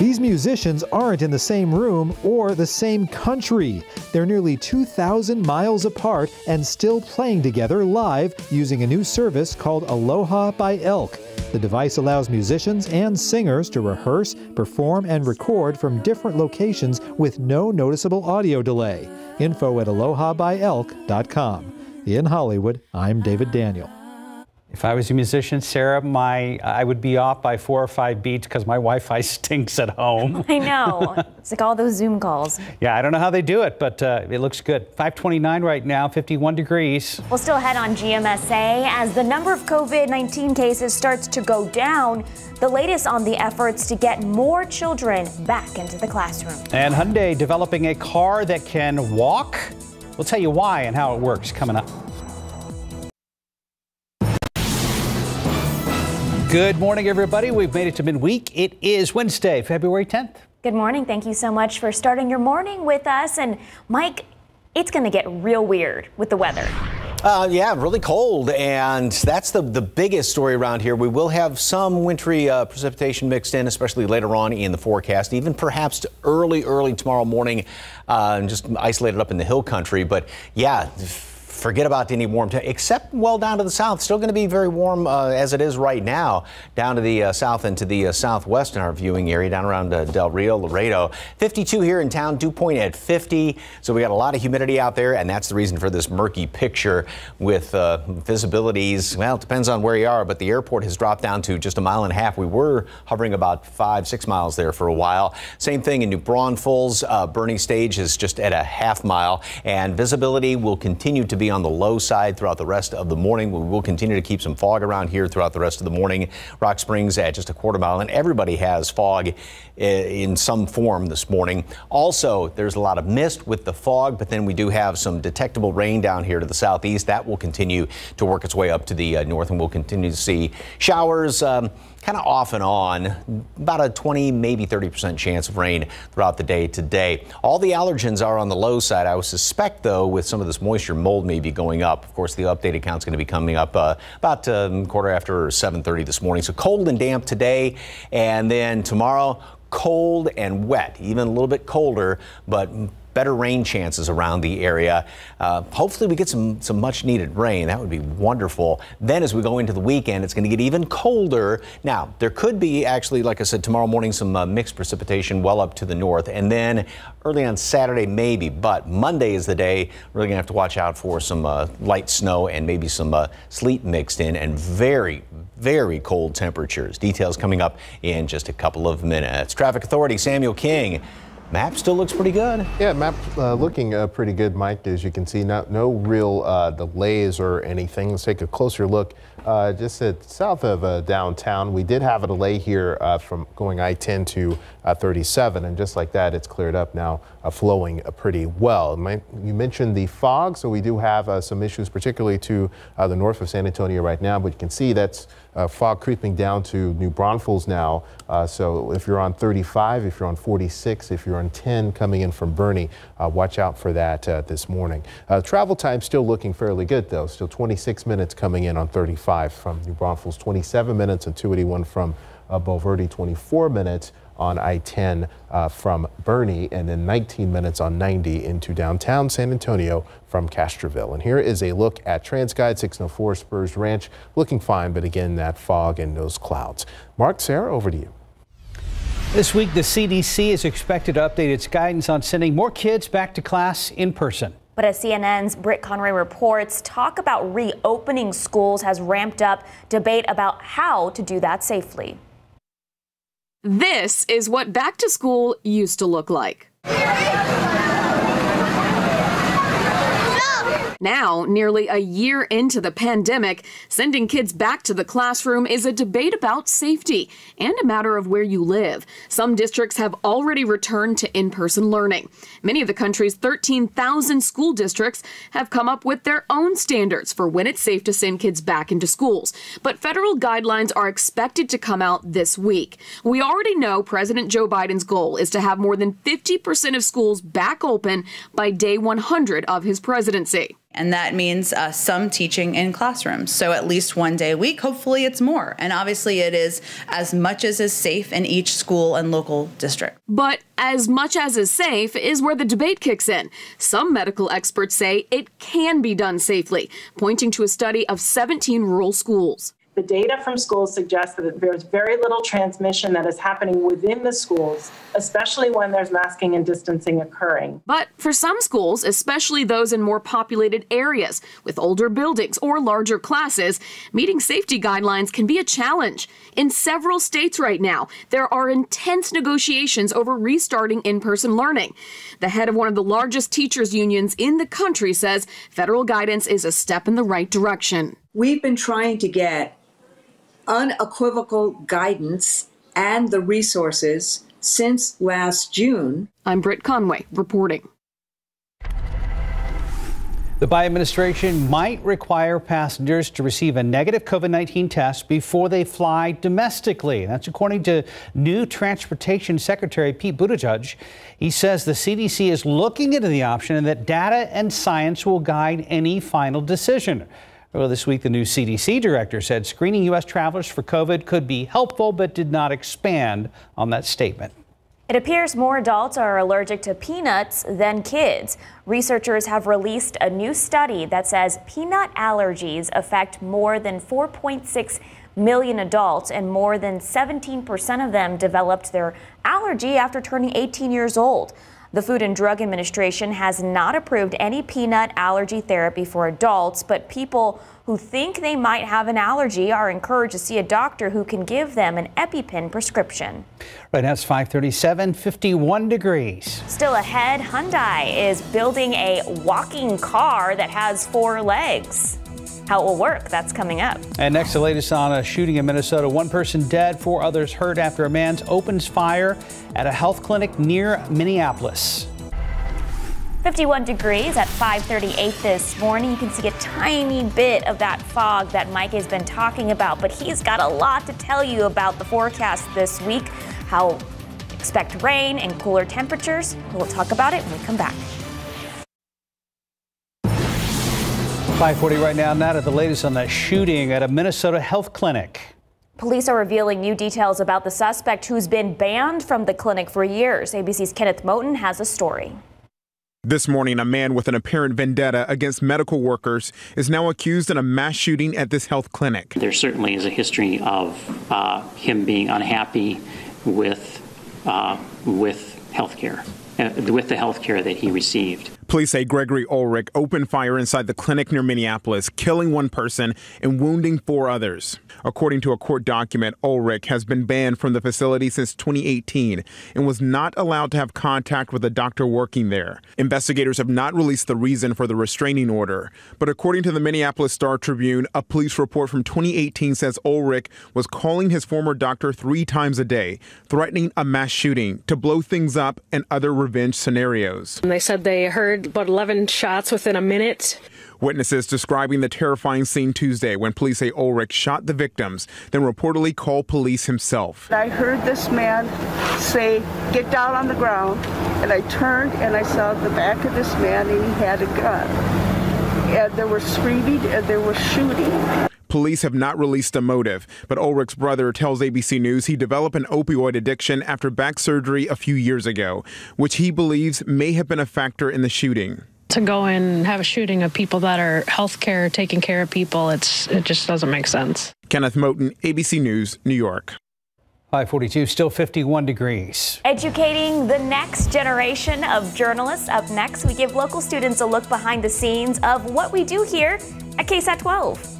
Speaker 33: These musicians aren't in the same room or the same country. They're nearly 2,000 miles apart and still playing together live using a new service called Aloha by Elk. The device allows musicians and singers to rehearse, perform, and record from different locations with no noticeable audio delay. Info at alohabyelk.com. In Hollywood, I'm David Daniel.
Speaker 3: If I was a musician, Sarah, my I would be off by four or five beats because my *laughs* Wi-Fi stinks at home. *laughs*
Speaker 2: I know. it's like all those Zoom calls.
Speaker 3: Yeah, I don't know how they do it, but uh, it looks good. 529 right now, 51 degrees.
Speaker 2: We'll still head on GMSA as the number of COVID 19 cases starts to go down. The latest on the efforts to get more children back into the classroom.
Speaker 3: And Hyundai developing a car that can walk. We'll tell you why and how it works coming up. Good morning, everybody. We've made it to midweek. It is Wednesday, February 10th.
Speaker 2: Good morning. Thank you so much for starting your morning with us. And Mike, it's going to get real weird with the weather.
Speaker 4: Uh, yeah, really cold, and that's the, the biggest story around here. We will have some wintry uh, precipitation mixed in, especially later on in the forecast, even perhaps early, early tomorrow morning, uh, just isolated up in the hill country. But yeah, forget about any warm, temps, except well down to the south. Still going to be very warm uh, as it is right now, down to the uh, south and to the uh, southwest in our viewing area, down around uh, Del Rio, Laredo. 52 here in town, dew point at 50. So we got a lot of humidity out there, and that's the reason for this murky picture with uh, visibilities. Well, it depends on where you are, but the airport has dropped down to just a mile and a half. We were hovering about five, six miles there for a while. Same thing in New Braunfels. Uh, Boerne Stage is just at a half mile, and visibility will continue to be on the low side throughout the rest of the morning. We will continue to keep some fog around here throughout the rest of the morning. Rock Springs at just a quarter mile, and everybody has fog in some form this morning. Also, there's a lot of mist with the fog, but then we do have some detectable rain down here to the southeast. That will continue to work its way up to the uh, north, and we'll continue to see showers. Um, kind of off and on, about a 20, maybe 30% chance of rain throughout the day today. All the allergens are on the low side. I would suspect, though, with some of this moisture, mold may be going up. Of course, the updated count is going to be coming up uh, about um, quarter after 7:30 this morning. So cold and damp today, and then tomorrow cold and wet, even a little bit colder, but better rain chances around the area. Uh, hopefully, we get some, some much needed rain. That would be wonderful. Then, as we go into the weekend, it's going to get even colder. Now, there could be actually, like I said, tomorrow morning, some uh, mixed precipitation well up to the north. And then early on Saturday, maybe. But Monday is the day really going to have to watch out for some uh, light snow and maybe some uh, sleet mixed in and very, very cold temperatures. Details coming up in just a couple of minutes. Traffic Authority Samuel King. Map still looks pretty good.
Speaker 5: Yeah, map uh, looking uh, pretty good, Mike. As you can see, not no real uh, delays or anything. Let's take a closer look. Uh, just south of uh, downtown, we did have a delay here uh, from going I-10 to uh, 37, and just like that, it's cleared up now, uh, flowing uh, pretty well. You mentioned the fog, so we do have some issues, particularly to the north of San Antonio right now. But you can see that's fog creeping down to New Braunfels now. so if you're on 35, if you're on 46, if you're on 10 coming in from Boerne, watch out for that this morning. travel time still looking fairly good, though. Still 26 minutes coming in on 35 from New Braunfels, 27 minutes, and 281 from uh, Bulverde, 24 minutes. on I 10 uh, from Boerne, and then 19 minutes on 90 into downtown San Antonio from Castroville. And here is a look at TransGuide 604 Spurs Ranch. Looking fine, but again, that fog and those clouds. Mark, Sarah, over to you.
Speaker 3: This week, the CDC is expected to update its guidance on sending more kids back to class in person.
Speaker 2: But as CNN's Britt Conway reports, talk about reopening schools has ramped up debate about how to do that safely.
Speaker 35: This is what back to school used to look like. Now, nearly a year into the pandemic, sending kids back to the classroom is a debate about safety and a matter of where you live. Some districts have already returned to in person learning. Many of the country's 13,000 school districts have come up with their own standards for when it's safe to send kids back into schools. But federal guidelines are expected to come out this week. We already know President Joe Biden's goal is to have more than 50% of schools back open by day 100 of his presidency.
Speaker 36: And that means uh, some teaching in classrooms. So at least one day a week. Hopefully it's more. And obviously it is as much as is safe in each school and local district.
Speaker 35: But as much as is safe is where the debate kicks in. Some medical experts say it can be done safely, pointing to a study of 17 rural schools.
Speaker 37: The data from schools suggests that there's very little transmission that is happening within the schools, especially when there's masking and distancing occurring.
Speaker 35: But for some schools, especially those in more populated areas with older buildings or larger classes, meeting safety guidelines can be a challenge. In several states right now, there are intense negotiations over restarting in person learning. The head of one of the largest teachers' unions in the country says federal guidance is a step in the right direction.
Speaker 38: We've been trying to get unequivocal guidance and the resources since last June.
Speaker 35: I'm Britt Conway reporting.
Speaker 3: The Biden administration might require passengers to receive a negative COVID 19 test before they fly domestically. That's according to new Transportation Secretary Pete Buttigieg. He says the CDC is looking into the option and that data and science will guide any final decision. Well, this week, the new CDC director said screening U.S. travelers for COVID could be helpful, but did not expand on that statement.
Speaker 2: It appears more adults are allergic to peanuts than kids. Researchers have released a new study that says peanut allergies affect more than 4.6 million adults, and more than 17% of them developed their allergy after turning 18 years old. The Food and Drug Administration has not approved any peanut allergy therapy for adults, but people who think they might have an allergy are encouraged to see a doctor who can give them an EpiPen prescription.
Speaker 3: Right now it's 537, 51 degrees.
Speaker 2: Still ahead, Hyundai is building a walking car that has four legs. How it will work, that's coming up.
Speaker 3: And next, the latest on a shooting in Minnesota. One person dead, four others hurt after a man opens fire at a health clinic near Minneapolis.
Speaker 2: 51 degrees at 538 this morning. You can see a tiny bit of that fog that Mike has been talking about, but he's got a lot to tell you about the forecast this week. How expect rain and cooler temperatures. We'll talk about it when we come back.
Speaker 3: 540 right now. Now to the latest on that shooting at a Minnesota health clinic.
Speaker 2: Police are revealing new details about the suspect who's been banned from the clinic for years. ABC's Kenneth Moton has a story.
Speaker 39: This morning, a man with an apparent vendetta against medical workers is now accused in a mass shooting at this health clinic.
Speaker 40: There certainly is a history of uh, him being unhappy with uh, with health care, uh, with the health care that he received.
Speaker 39: Police say Gregory Ulrich opened fire inside the clinic near Minneapolis, killing one person and wounding four others. According to a court document, Ulrich has been banned from the facility since 2018 and was not allowed to have contact with a doctor working there. Investigators have not released the reason for the restraining order, but according to the Minneapolis Star Tribune, a police report from 2018 says Ulrich was calling his former doctor three times a day, threatening a mass shooting to blow things up and other revenge scenarios.
Speaker 41: They said they heard about 11 shots within a minute.
Speaker 39: Witnesses describing the terrifying scene Tuesday when police say Ulrich shot the victims, then reportedly called police himself.
Speaker 42: I heard this man say, Get down on the ground. And I turned and I saw the back of this man and he had a gun. And there was screaming and there was shooting.
Speaker 39: Police have not released a motive, but Ulrich's brother tells ABC News he developed an opioid addiction after back surgery a few years ago, which he believes may have been a factor in the shooting.
Speaker 41: To go and have a shooting of people that are healthcare, taking care of people, it's it just doesn't make sense.
Speaker 39: Kenneth Moton, ABC News, New York.
Speaker 3: 542, still 51 degrees.
Speaker 2: Educating the next generation of journalists. Up next, we give local students a look behind the scenes of what we do here at KSAT 12.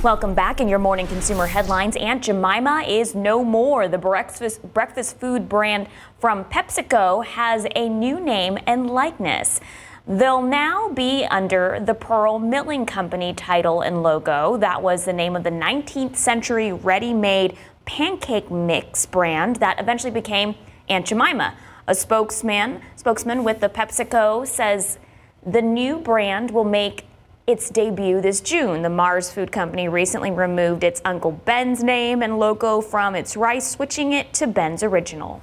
Speaker 2: Welcome back in your morning consumer headlines. Aunt Jemima is no more. The breakfast, breakfast food brand from PepsiCo has a new name and likeness. They'll now be under the Pearl Milling Company title and logo. That was the name of the 19th century ready made pancake mix brand that eventually became Aunt Jemima. A spokesman, spokesman with the PepsiCo says the new brand will make its debut this June. The Mars Food Company recently removed its Uncle Ben's name and logo from its rice, switching it to Ben's Original.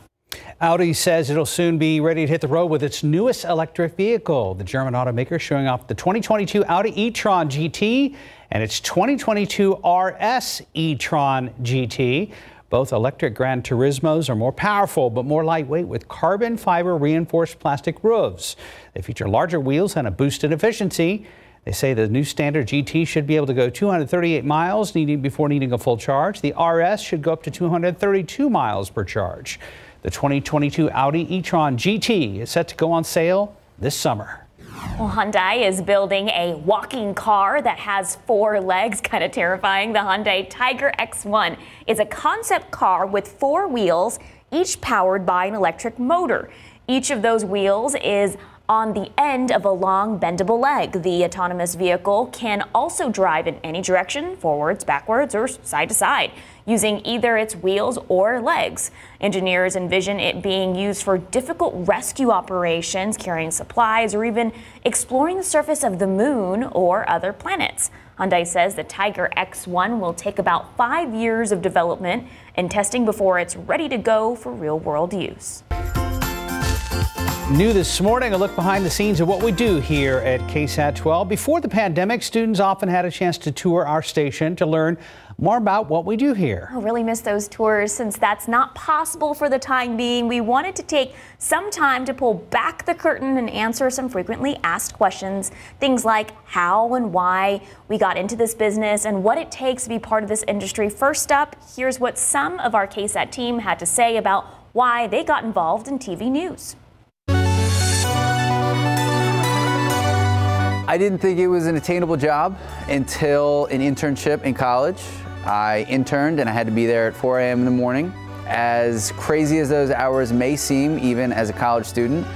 Speaker 3: Audi says it'll soon be ready to hit the road with its newest electric vehicle. The German automaker showing off the 2022 Audi e-tron GT and its 2022 RS e-tron GT. Both electric Gran Turismos are more powerful but more lightweight with carbon fiber reinforced plastic roofs. They feature larger wheels and a boosted efficiency. They say the new standard GT should be able to go 238 miles needing, before needing a full charge. The RS should go up to 232 miles per charge. The 2022 Audi e-tron GT is set to go on sale this summer.
Speaker 2: Well, Hyundai is building a walking car that has four legs, *laughs* kind of terrifying. The Hyundai Tiger X1 is a concept car with four wheels, each powered by an electric motor. Each of those wheels is on the end of a long bendable leg. The autonomous vehicle can also drive in any direction, forwards, backwards, or side to side, using either its wheels or legs. Engineers envision it being used for difficult rescue operations, carrying supplies, or even exploring the surface of the moon or other planets. Hyundai says the Tiger X1 will take about five years of development and testing before it's ready to go for real world use.
Speaker 3: New this morning, a look behind the scenes of what we do here at KSAT 12. Before the pandemic, students often had a chance to tour our station to learn more about what we do here.
Speaker 2: I really miss those tours since that's not possible for the time being. We wanted to take some time to pull back the curtain and answer some frequently asked questions. Things like how and why we got into this business and what it takes to be part of this industry. First up, here's what some of our KSAT team had to say about why they got involved in TV news.
Speaker 29: I didn't think it was an attainable job until an internship in college. I interned and I had to be there at 4 a.m. in the morning. As crazy as those hours may seem, even as a college student,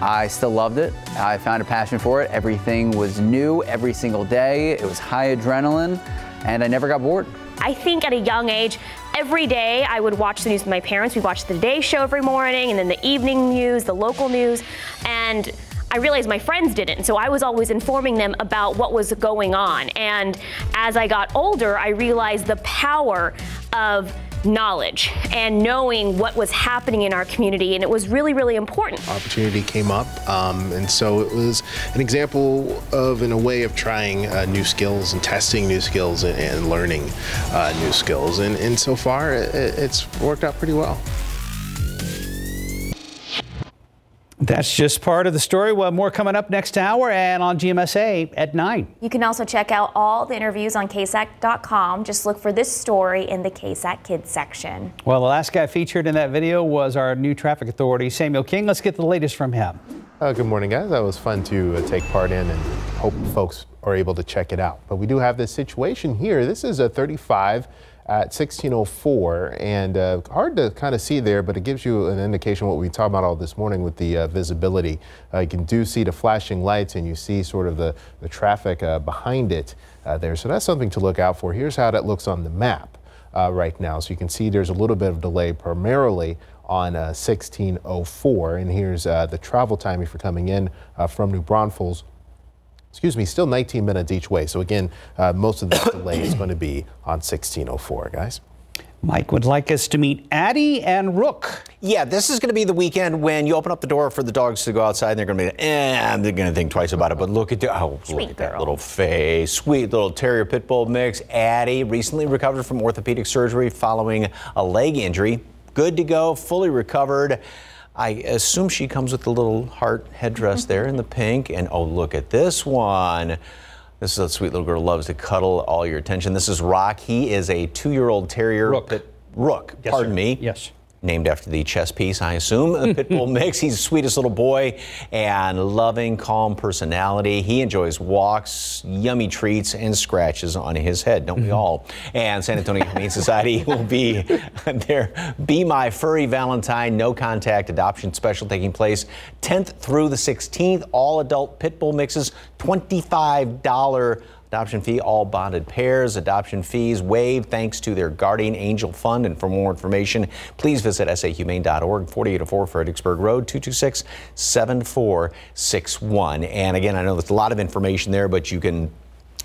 Speaker 29: I still loved it. I found a passion for it. Everything was new every single day. It was high adrenaline, and I never got bored.
Speaker 43: I think at a young age, every day I would watch the news with my parents. We watched the Today Show every morning, and then the evening news, the local news, and I realized my friends didn't. So I was always informing them about what was going on. And as I got older, I realized the power of knowledge and knowing what was happening in our community and it was really really important
Speaker 44: opportunity came up um, and so it was an example of in a way of trying uh, new skills and testing new skills and, and learning uh, new skills and, and so far it, it's worked out pretty well
Speaker 3: That's just part of the story. Well, more coming up next hour and on GMSA at 9.
Speaker 2: You can also check out all the interviews on KSAT.com. Just look for this story in the KSAT Kids section.
Speaker 3: Well, the last guy featured in that video was our new traffic authority, Samuel King. Let's get the latest from him.
Speaker 5: Uh, good morning, guys. That was fun to uh, take part in and hope folks are able to check it out. But we do have this situation here. This is a 35 at 1604 and uh, hard to kind of see there but it gives you an indication what we talked about all this morning with the uh, visibility. Uh, you can do see the flashing lights and you see sort of the, the traffic uh, behind it uh, there. So that's something to look out for. Here's how that looks on the map uh, right now. So you can see there's a little bit of delay primarily on 1604 and here's the travel time if you're coming in from New Braunfels excuse me, still 19 minutes each way. So again, uh, most of the *coughs* delay is going to be on 1604, guys.
Speaker 3: Mike would like us to meet Addie and Rook.
Speaker 4: Yeah, this is going to be the weekend when you open up the door for the dogs to go outside and they're going to be, eh, they're going to think twice about it. But look at, the, oh, look at that little face. Sweet little terrier pit bull mix. Addie recently recovered from orthopedic surgery following a leg injury. Good to go, fully recovered. I assume she comes with the little heart headdress there in the mm-hmm. pink. And oh, look at this one. This is a sweet little girl, loves to cuddle all your attention. This is Rock. He is a two year old terrier.
Speaker 3: Rook.
Speaker 4: Pit, Rook,
Speaker 3: Yes,
Speaker 4: pardon
Speaker 3: sir.
Speaker 4: me.
Speaker 3: Yes.
Speaker 4: Named after the chess piece, I assume. A pit bull *laughs* mix. He's the sweetest little boy and loving, calm personality. He enjoys walks, yummy treats, and scratches on his head, don't we mm-hmm. all? And San Antonio Humane Society *laughs* will be there. Be My Furry Valentine No Contact Adoption Special taking place 10th through the 16th. All adult pit bull mixes, $25 Adoption fee, all bonded pairs. Adoption fees waived thanks to their Guardian Angel Fund. And for more information, please visit sahumane.org, 4804 Fredericksburg Road, 226 7461. And again, I know there's a lot of information there, but you can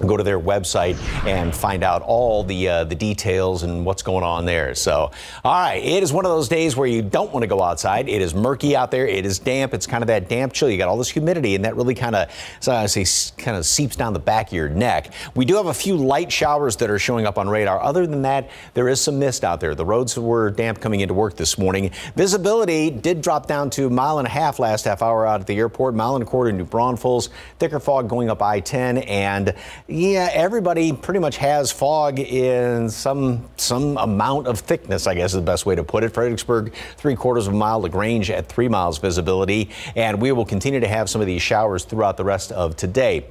Speaker 4: go to their website and find out all the uh, the details and what's going on there. So, all right, it is one of those days where you don't want to go outside. It is murky out there. It is damp. It's kind of that damp chill. You got all this humidity, and that really kind of, so I say, kind of seeps down the back of your neck. We do have a few light showers that are showing up on radar. Other than that, there is some mist out there. The roads were damp coming into work this morning. Visibility did drop down to a mile and a half last half hour out at the airport, mile and a quarter in New Braunfels. Thicker fog going up I-10, and yeah, everybody pretty much has fog in some some amount of thickness, I guess is the best way to put it. Fredericksburg, three quarters of a mile, LaGrange at three miles visibility, and we will continue to have some of these showers throughout the rest of today.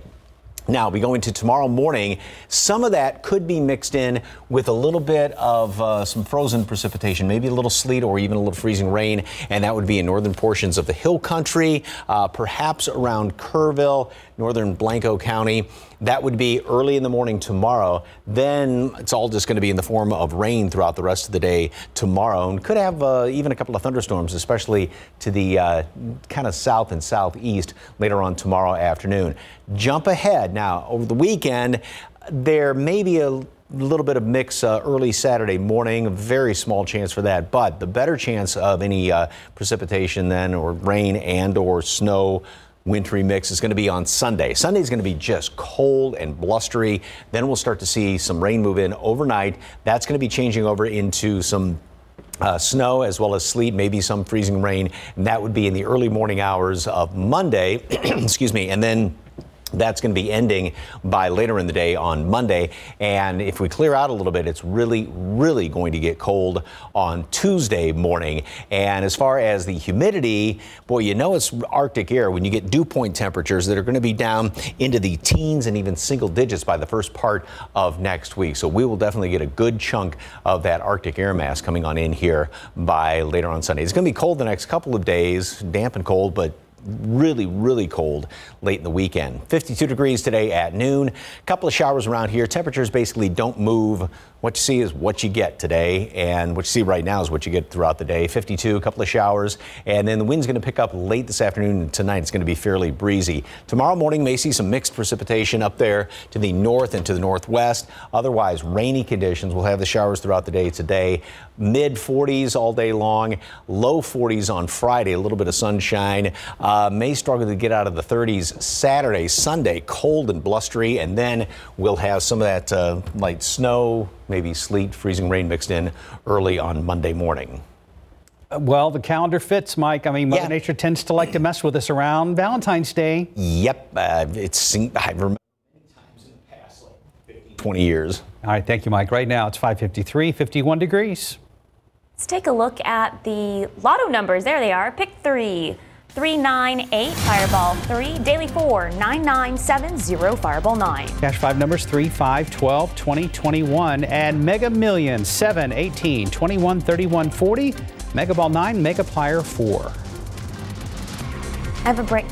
Speaker 4: Now, we go into tomorrow morning. Some of that could be mixed in with a little bit of uh, some frozen precipitation, maybe a little sleet or even a little freezing rain, and that would be in northern portions of the hill country, uh, perhaps around Kerrville, northern Blanco County. That would be early in the morning tomorrow. Then it's all just going to be in the form of rain throughout the rest of the day tomorrow, and could have uh, even a couple of thunderstorms, especially to the uh, kind of south and southeast later on tomorrow afternoon. Jump ahead now over the weekend. There may be a little bit of mix uh, early Saturday morning, very small chance for that, but the better chance of any uh, precipitation then or rain and or snow wintry mix is going to be on Sunday. Sunday is going to be just cold and blustery. Then we'll start to see some rain move in overnight. That's going to be changing over into some uh, snow as well as sleet, maybe some freezing rain, and that would be in the early morning hours of Monday. *clears throat* Excuse me, and then. That's going to be ending by later in the day on Monday. And if we clear out a little bit, it's really, really going to get cold on Tuesday morning. And as far as the humidity, boy, you know it's Arctic air when you get dew point temperatures that are going to be down into the teens and even single digits by the first part of next week. So we will definitely get a good chunk of that Arctic air mass coming on in here by later on Sunday. It's going to be cold the next couple of days, damp and cold, but really, really cold late in the weekend. 52 degrees today at noon. A couple of showers around here. Temperatures basically don't move. What you see is what you get today, and what you see right now is what you get throughout the day. 52, a couple of showers, and then the wind's going to pick up late this afternoon and tonight. It's going to be fairly breezy. Tomorrow morning may see some mixed precipitation up there to the north and to the northwest. Otherwise, rainy conditions. We'll have the showers throughout the day today. Mid 40s all day long, low 40s on Friday, a little bit of sunshine. Uh, may struggle to get out of the 30s Saturday, Sunday, cold and blustery, and then we'll have some of that uh, light snow, maybe sleet, freezing rain mixed in early on Monday morning.
Speaker 3: Well, the calendar fits, Mike. I mean, Mother
Speaker 4: Yeah.
Speaker 3: Nature tends to like to mess with us around Valentine's Day.
Speaker 4: Yep, uh, it's I remember many times in the past, like 15, 20 years.
Speaker 3: All right, thank you, Mike. Right now it's 553, 51 degrees.
Speaker 2: Let's take a look at the lotto numbers. There they are. Pick three. 398, Fireball 3, Daily 4, 9970, Fireball 9.
Speaker 3: Cash five numbers 3, 5, 12, 20, 21, and Mega Millions 7, 18, 21, 31, 40, Mega Ball 9, Megaplier 4.
Speaker 2: I have a break.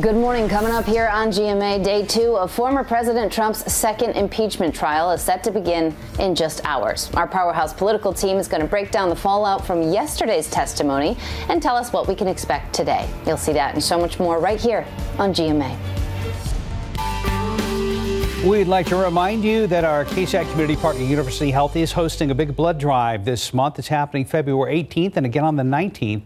Speaker 45: Good morning. Coming up here on GMA, day two of former President Trump's second impeachment trial is set to begin in just hours. Our powerhouse political team is going to break down the fallout from yesterday's testimony and tell us what we can expect today. You'll see that and so much more right here on GMA.
Speaker 3: We'd like to remind you that our KSAT community partner, University Health, is hosting a big blood drive this month. It's happening February 18th and again on the 19th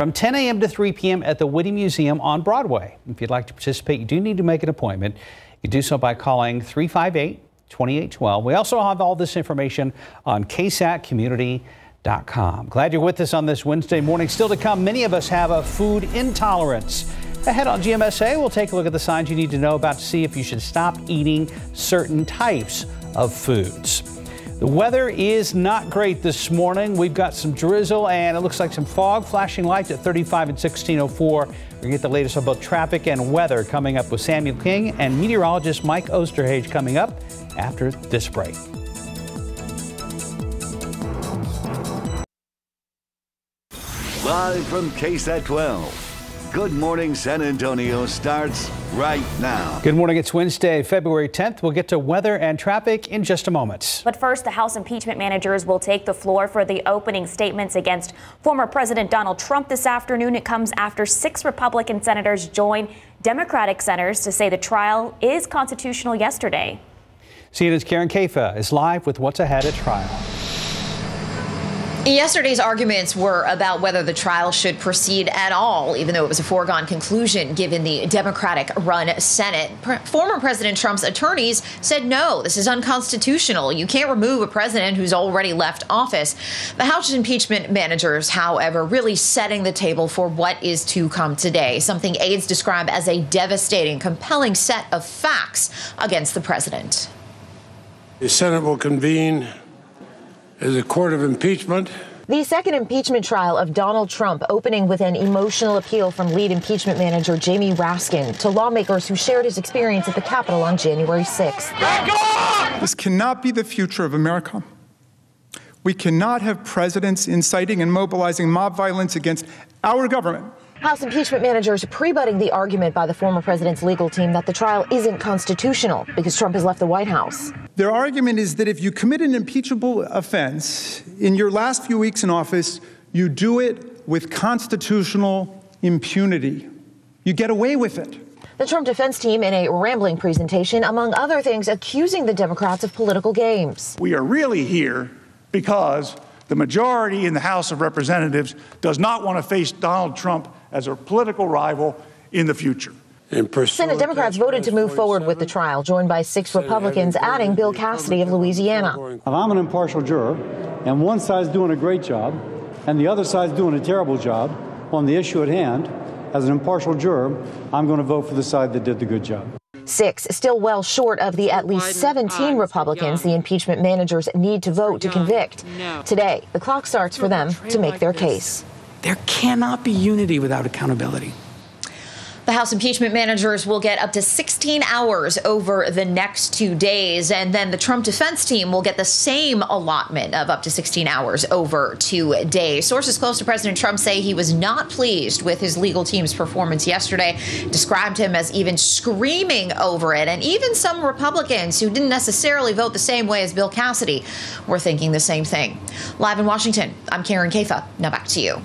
Speaker 3: from 10 a.m. to 3 p.m. at the Witte Museum on Broadway. If you'd like to participate, you do need to make an appointment. You do so by calling 358 2812. We also have all this information on ksatcommunity.com. Glad you're with us on this Wednesday morning. Still to come, many of us have a food intolerance. Ahead on GMSA, we'll take a look at the signs you need to know about to see if you should stop eating certain types of foods. The weather is not great this morning. We've got some drizzle and it looks like some fog, flashing lights at 35 and 1604. We're going to get the latest on both traffic and weather coming up with Samuel King and meteorologist Mike Osterhage coming up after this break.
Speaker 1: Live from KSAT 12. Good Morning San Antonio starts right now.
Speaker 3: Good morning. It's Wednesday, February 10th. We'll get to weather and traffic in just a moment.
Speaker 2: But first, the House impeachment managers will take the floor for the opening statements against former President Donald Trump this afternoon. It comes after six Republican senators joined Democratic senators to say the trial is constitutional yesterday.
Speaker 3: CNN's Karen Caifa is live with what's ahead at trial.
Speaker 46: Yesterday's arguments were about whether the trial should proceed at all, even though it was a foregone conclusion given the Democratic run Senate. Pre- former President Trump's attorneys said no, this is unconstitutional. You can't remove a president who's already left office. The House impeachment managers, however, really setting the table for what is to come today, something aides describe as a devastating, compelling set of facts against the president.
Speaker 47: The Senate will convene as a court of impeachment.
Speaker 46: The second impeachment trial of Donald Trump opening with an emotional appeal from lead impeachment manager Jamie Raskin to lawmakers who shared his experience at the Capitol on January 6th.
Speaker 27: This cannot be the future of America. We cannot have presidents inciting and mobilizing mob violence against our government
Speaker 46: House impeachment managers pre-butting the argument by the former president's legal team that the trial isn't constitutional because Trump has left the White House.
Speaker 27: Their argument is that if you commit an impeachable offense in your last few weeks in office, you do it with constitutional impunity. You get away with it.
Speaker 46: The Trump defense team, in a rambling presentation, among other things, accusing the Democrats of political games.
Speaker 47: We are really here because the majority in the House of Representatives does not want to face Donald Trump as a political rival in the future.
Speaker 46: Senate Democrats voted to move forward with the trial, joined by six Republicans, adding Bill Cassidy of Louisiana.
Speaker 48: If I'm an impartial juror, and one side's doing a great job, and the other side's doing a terrible job on the issue at hand, as an impartial juror, I'm going to vote for the side that did the good job.
Speaker 46: Six, still well short of the at least 17 Republicans the impeachment managers need to vote to convict. Today, the clock starts for them to make their case.
Speaker 49: There cannot be unity without accountability.
Speaker 46: The House impeachment managers will get up to 16 hours over the next two days, and then the Trump defense team will get the same allotment of up to 16 hours over two days. Sources close to President Trump say he was not pleased with his legal team's performance yesterday, described him as even screaming over it, and even some Republicans who didn't necessarily vote the same way as Bill Cassidy were thinking the same thing. Live in Washington, I'm Karen Caifa. Now back to you.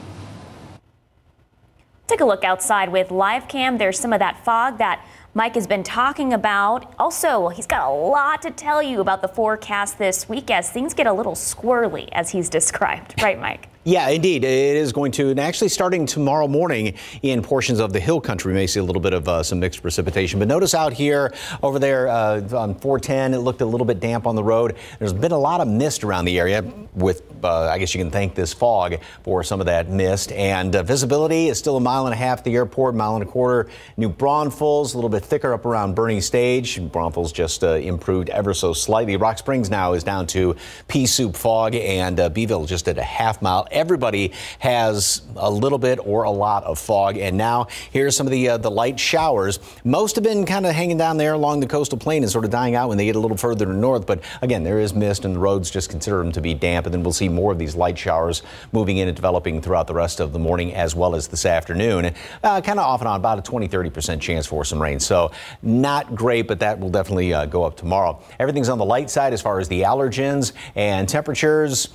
Speaker 2: Take a look outside with live cam. There's some of that fog that Mike has been talking about. Also, he's got a lot to tell you about the forecast this week as things get a little squirrely, as he's *laughs* described. Right, Mike?
Speaker 4: Yeah, indeed. It is going to, and actually starting tomorrow morning in portions of the hill country, we may see a little bit of uh, some mixed precipitation. But notice out here, over there uh, on 410, it looked a little bit damp on the road. There's been a lot of mist around the area with, uh, I guess you can thank this fog for some of that mist. And uh, visibility is still a mile and a half at the airport, mile and a quarter. New Braunfels, a little bit thicker up around Burning Stage. Braunfels just uh, improved ever so slightly. Rock Springs now is down to pea soup fog, and uh, Beeville just at a half mile everybody has a little bit or a lot of fog. And now here's some of the uh, the light showers. Most have been kind of hanging down there along the coastal plain and sort of dying out when they get a little further north. But again, there is mist and the roads just consider them to be damp. And then we'll see more of these light showers moving in and developing throughout the rest of the morning as well as this afternoon. Uh, kind of off and on, about a 20, 30% chance for some rain. So not great, but that will definitely uh, go up tomorrow. Everything's on the light side as far as the allergens and temperatures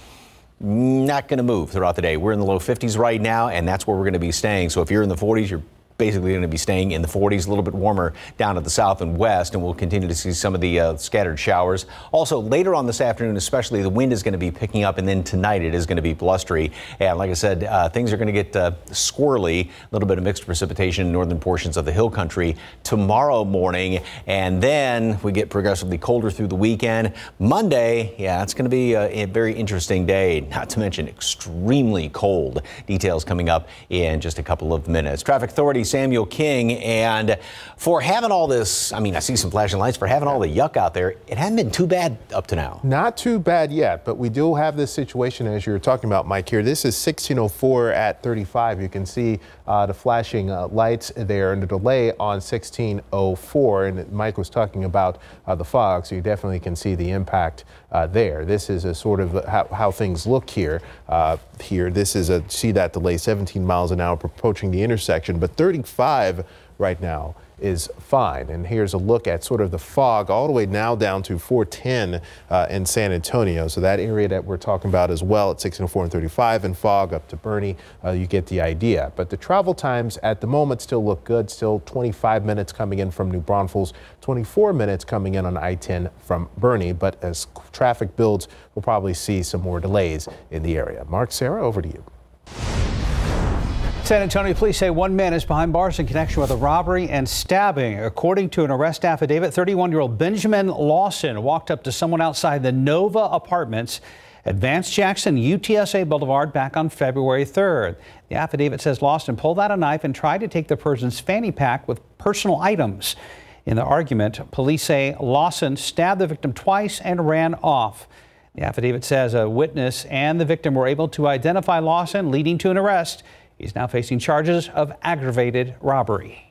Speaker 4: not going to move throughout the day. We're in the low 50s right now, and that's where we're going to be staying. So if you're in the 40s, you're basically going to be staying in the 40s, a little bit warmer down to the south and west, and we'll continue to see some of the uh, scattered showers. Also, later on this afternoon, especially, the wind is going to be picking up, and then tonight it is going to be blustery. And like I said, uh, things are going to get uh, squirrely, a little bit of mixed precipitation in northern portions of the hill country tomorrow morning, and then we get progressively colder through the weekend. Monday, yeah, it's going to be a, a very interesting day, not to mention extremely cold. Details coming up in just a couple of minutes. Traffic authorities Samuel King. And for having all this, I mean, I see some flashing lights, for having all the yuck out there, it hasn't been too bad up to now.
Speaker 5: Not too bad yet, but we do have this situation as you're talking about, Mike, here. This is 1604 at 35. You can see uh, the flashing uh, lights there and the delay on 1604. And Mike was talking about uh, the fog, so you definitely can see the impact uh, there. This is a sort of how, how things look here. Uh, here, this is a see that delay 17 miles an hour approaching the intersection, but 35 right now is fine. And here's a look at sort of the fog all the way now down to 410 uh, in San Antonio. So that area that we're talking about as well at 604 and 35 and fog up to Boerne, uh, you get the idea. But the travel times at the moment still look good. Still 25 minutes coming in from New Braunfels, 24 minutes coming in on I-10 from Boerne. But as traffic builds, we'll probably see some more delays in the area. Mark, Sarah, over to you.
Speaker 3: San Antonio police say one man is behind bars in connection with a robbery and stabbing. According to an arrest affidavit, 31 year old Benjamin Lawson walked up to someone outside the Nova Apartments at Vance Jackson UTSA Boulevard back on February 3rd. The affidavit says Lawson pulled out a knife and tried to take the person's fanny pack with personal items. In the argument, police say Lawson stabbed the victim twice and ran off. The affidavit says a witness and the victim were able to identify Lawson, leading to an arrest. He's now facing charges of aggravated robbery.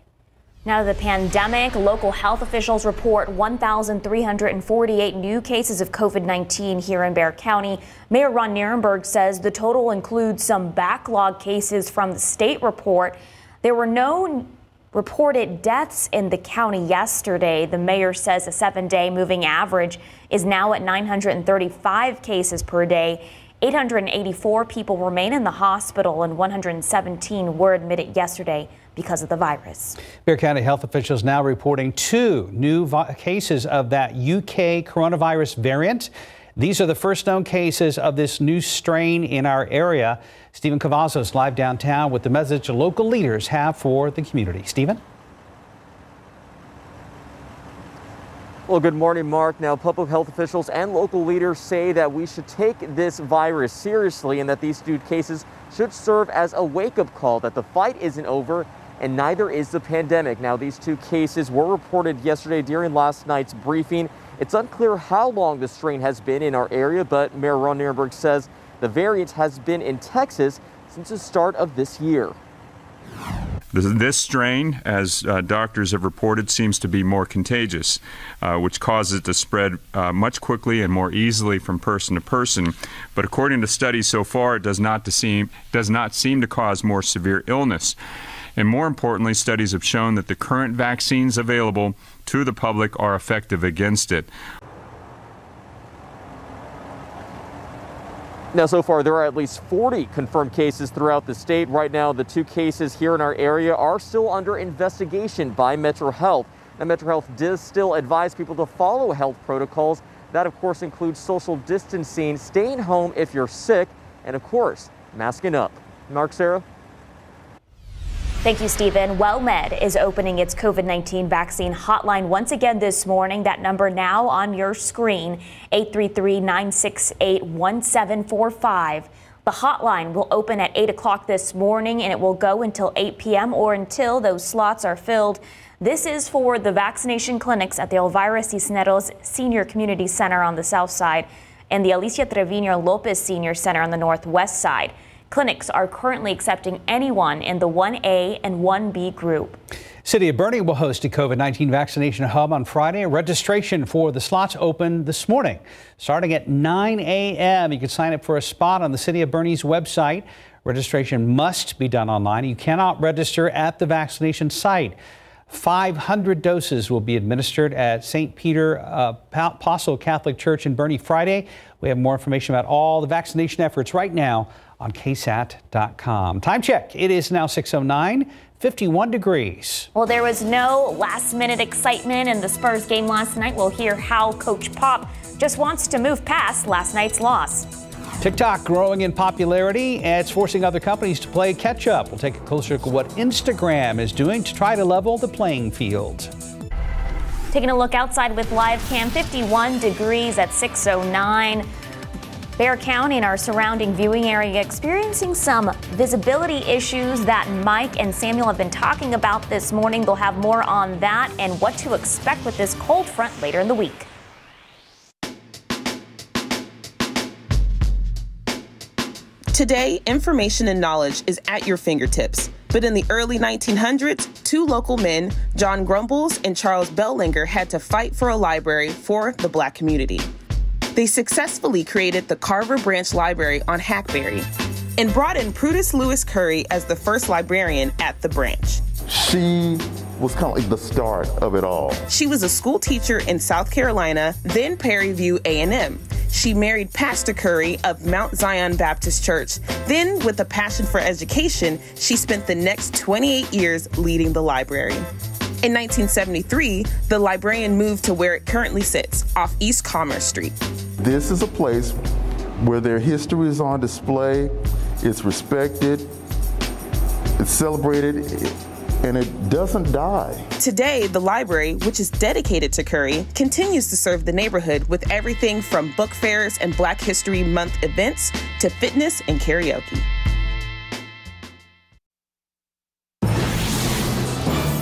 Speaker 2: Now the pandemic, local health officials report 1,348 new cases of COVID-19 here in Bexar County. Mayor Ron Nirenberg says the total includes some backlog cases from the state report. There were no reported deaths in the county yesterday. The mayor says the seven-day moving average is now at 935 cases per day. 884 people remain in the hospital and 117 were admitted yesterday because of the virus.
Speaker 3: Bexar County health officials now reporting two new cases of that UK coronavirus variant. These are the first known cases of this new strain in our area. Stephen Cavazos live downtown with the message local leaders have for the community. Stephen?
Speaker 6: Well, good morning, Mark. Now, public health officials and local leaders say that we should take this virus seriously and that these two cases should serve as a wake up call that the fight isn't over and neither is the pandemic. Now, these two cases were reported yesterday during last night's briefing. It's unclear how long the strain has been in our area, but Mayor Ron Nirenberg says the variant has been in Texas since the start of this year.
Speaker 50: This strain, as uh, doctors have reported, seems to be more contagious, uh, which causes it to spread uh, much quickly and more easily from person to person. But according to studies so far, it does not, seem, does not seem to cause more severe illness. And more importantly, studies have shown that the current vaccines available to the public are effective against it.
Speaker 6: Now, so far, there are at least 40 confirmed cases throughout the state. Right now, the two cases here in our area are still under investigation by Metro Health. Now, Metro Health does still advise people to follow health protocols. That, of course, includes social distancing, staying home if you're sick, and, of course, masking up. Mark, Sarah?
Speaker 2: Thank you, Stephen. WellMed is opening its COVID 19 vaccine hotline once again this morning. That number now on your screen 833 968 1745. The hotline will open at 8 o'clock this morning and it will go until 8 p.m. or until those slots are filled. This is for the vaccination clinics at the Elvira Cisneros Senior Community Center on the south side and the Alicia Trevino Lopez Senior Center on the northwest side. Clinics are currently accepting anyone in the 1A and 1B group.
Speaker 3: City of Boerne will host a COVID 19 vaccination hub on Friday. Registration for the slots opened this morning. Starting at 9 a.m., you can sign up for a spot on the City of Boerne's website. Registration must be done online. You cannot register at the vaccination site. 500 doses will be administered at St. Peter uh, Apostle Catholic Church in Boerne Friday. We have more information about all the vaccination efforts right now on ksat.com. Time check. It is now 609. 51 degrees.
Speaker 2: Well, there was no last minute excitement in the Spurs game last night. We'll hear how Coach Pop just wants to move past last night's loss.
Speaker 3: TikTok growing in popularity and it's forcing other companies to play catch up. We'll take a closer look at what Instagram is doing to try to level the playing field.
Speaker 2: Taking a look outside with live cam 51 degrees at 609. Bexar County and our surrounding viewing area experiencing some visibility issues that Mike and Samuel have been talking about this morning. They'll have more on that and what to expect with this cold front later in the week.
Speaker 51: Today, information and knowledge is at your fingertips. But in the early 1900s, two local men, John Grumbles and Charles Bellinger, had to fight for a library for the black community. They successfully created the Carver Branch Library on Hackberry and brought in Prudence Lewis Curry as the first librarian at the branch.
Speaker 52: She was kind of like the start of it all.
Speaker 51: She was a school teacher in South Carolina, then Prairie View A&M. She married Pastor Curry of Mount Zion Baptist Church. Then, with a passion for education, she spent the next 28 years leading the library. In 1973, the librarian moved to where it currently sits, off East Commerce Street.
Speaker 52: This is a place where their history is on display, it's respected, it's celebrated, and it doesn't die.
Speaker 51: Today, the library, which is dedicated to Curry, continues to serve the neighborhood with everything from book fairs and Black History Month events to fitness and karaoke.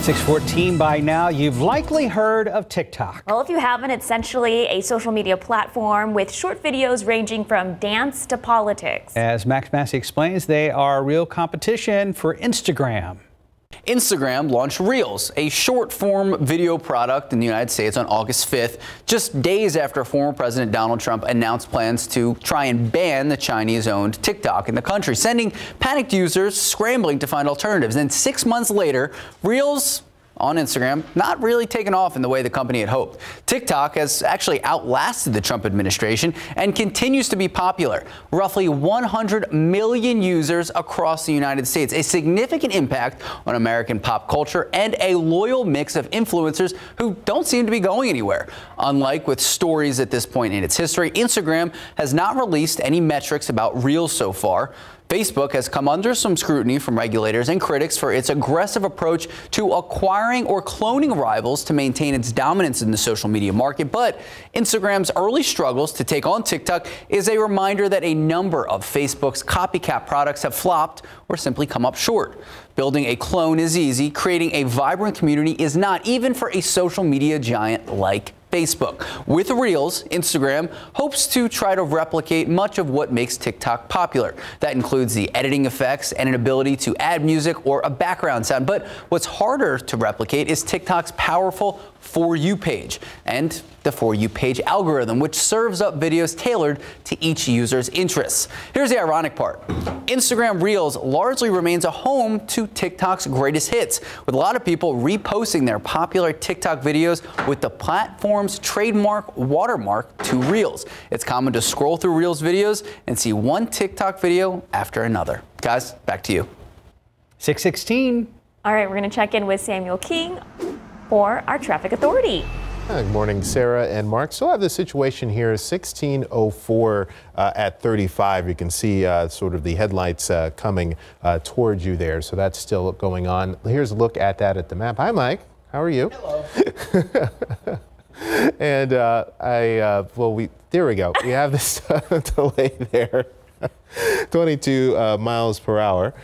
Speaker 3: 614 by now, you've likely heard of TikTok.
Speaker 2: Well, if you haven't, it's essentially a social media platform with short videos ranging from dance to politics.
Speaker 3: As Max Massey explains, they are real competition for Instagram.
Speaker 29: Instagram launched Reels, a short form video product in the United States on August 5th, just days after former President Donald Trump announced plans to try and ban the Chinese owned TikTok in the country, sending panicked users scrambling to find alternatives. And six months later, Reels on Instagram, not really taken off in the way the company had hoped. TikTok has actually outlasted the Trump administration and continues to be popular. Roughly 100 million users across the United States, a significant impact on American pop culture, and a loyal mix of influencers who don't seem to be going anywhere. Unlike with stories at this point in its history, Instagram has not released any metrics about Reels so far. Facebook has come under some scrutiny from regulators and critics for its aggressive approach to acquiring or cloning rivals to maintain its dominance in the social media market. But Instagram's early struggles to take on TikTok is a reminder that a number of Facebook's copycat products have flopped or simply come up short. Building a clone is easy, creating a vibrant community is not, even for a social media giant like Facebook. With Reels, Instagram hopes to try to replicate much of what makes TikTok popular. That includes the editing effects and an ability to add music or a background sound. But what's harder to replicate is TikTok's powerful For You page and the For You page algorithm, which serves up videos tailored to each user's interests. Here's the ironic part. Instagram Reels largely remains a home to TikTok's greatest hits, with a lot of people reposting their popular TikTok videos with the platform's trademark watermark to Reels. It's common to scroll through Reels videos and see one TikTok video after another. Guys, back to you.
Speaker 3: 616.
Speaker 2: All right, we're going to check in with Samuel King for our traffic authority.
Speaker 5: Good morning, Sarah and Mark. So I have the situation here, 1604 uh, at 35. You can see uh, sort of the headlights uh, coming uh, towards you there. So that's still going on. Here's a look at that at the map. Hi, Mike. How are you?
Speaker 53: Hello. *laughs*
Speaker 5: and uh, I, uh, well, we, there we go. We have this *laughs* delay there. *laughs* 22 miles per hour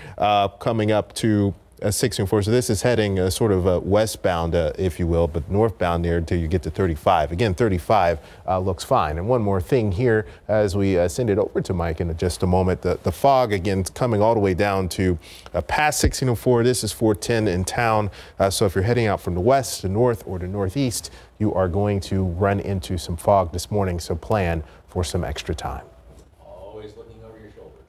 Speaker 5: coming up to 604. So this is heading uh, sort of uh, westbound, uh, if you will, but northbound there until you get to 35. Again, 35 uh, looks fine. And one more thing here as we uh, send it over to Mike in just a moment. The, the fog, again, coming all the way down to past 1604. This is 410 in town. so if you're heading out from the west to north or to northeast, you are going to run into some fog this morning. So plan for some extra time.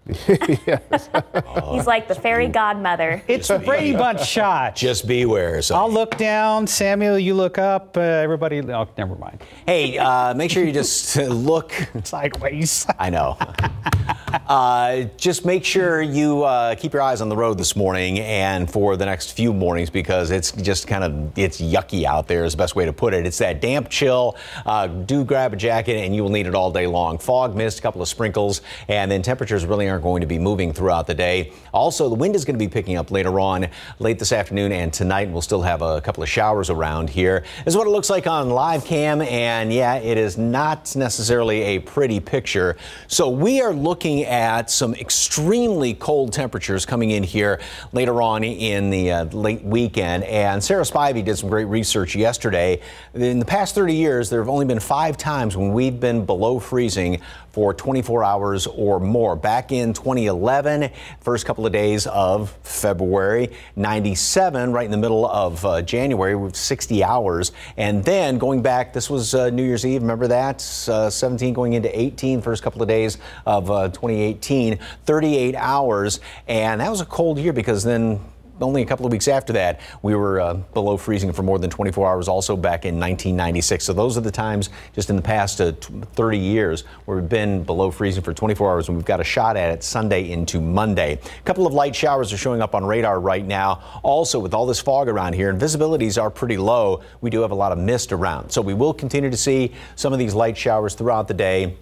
Speaker 2: Yes. *laughs* He's like the fairy godmother.
Speaker 3: It's a Brady Bunch shot.
Speaker 4: Just beware. So.
Speaker 3: I'll look down. Samuel, you look up. Uh, everybody, oh, never mind.
Speaker 4: Hey, uh, make sure you just look *laughs*
Speaker 3: sideways.
Speaker 4: I know. Uh, just make sure you uh, keep your eyes on the road this morning and for the next few mornings because it's just kind of it's yucky out there is the best way to put it. It's that damp chill. Uh, do grab a jacket and you will need it all day long. Fog, mist, a couple of sprinkles, and then temperatures really aren't going to be moving throughout the day. Also, the wind is going to be picking up later on, late this afternoon and tonight. We'll still have a couple of showers around here. This is what it looks like on live cam, and yeah, it is not necessarily a pretty picture. So we are looking at some extremely cold temperatures coming in here later on in the uh, late weekend. And Sarah Spivey did some great research yesterday. In the past 30 years, there have only been five times when we've been below freezing for 24 hours or more. Back in 2011, first couple of days of February, 97, right in the middle of uh, January, with 60 hours. And then going back, this was uh, New Year's Eve, remember that? Uh, 17 going into 18, first couple of days of uh, 2018, 38 hours. And that was a cold year because then only a couple of weeks after that, we were uh, below freezing for more than 24 hours, also back in 1996. So those are the times just in the past uh, 30 years where we've been below freezing for 24 hours, and we've got a shot at it Sunday into Monday. A couple of light showers are showing up on radar right now. Also, with all this fog around here, and visibilities are pretty low, we do have a lot of mist around. So we will continue to see some of these light showers throughout the day.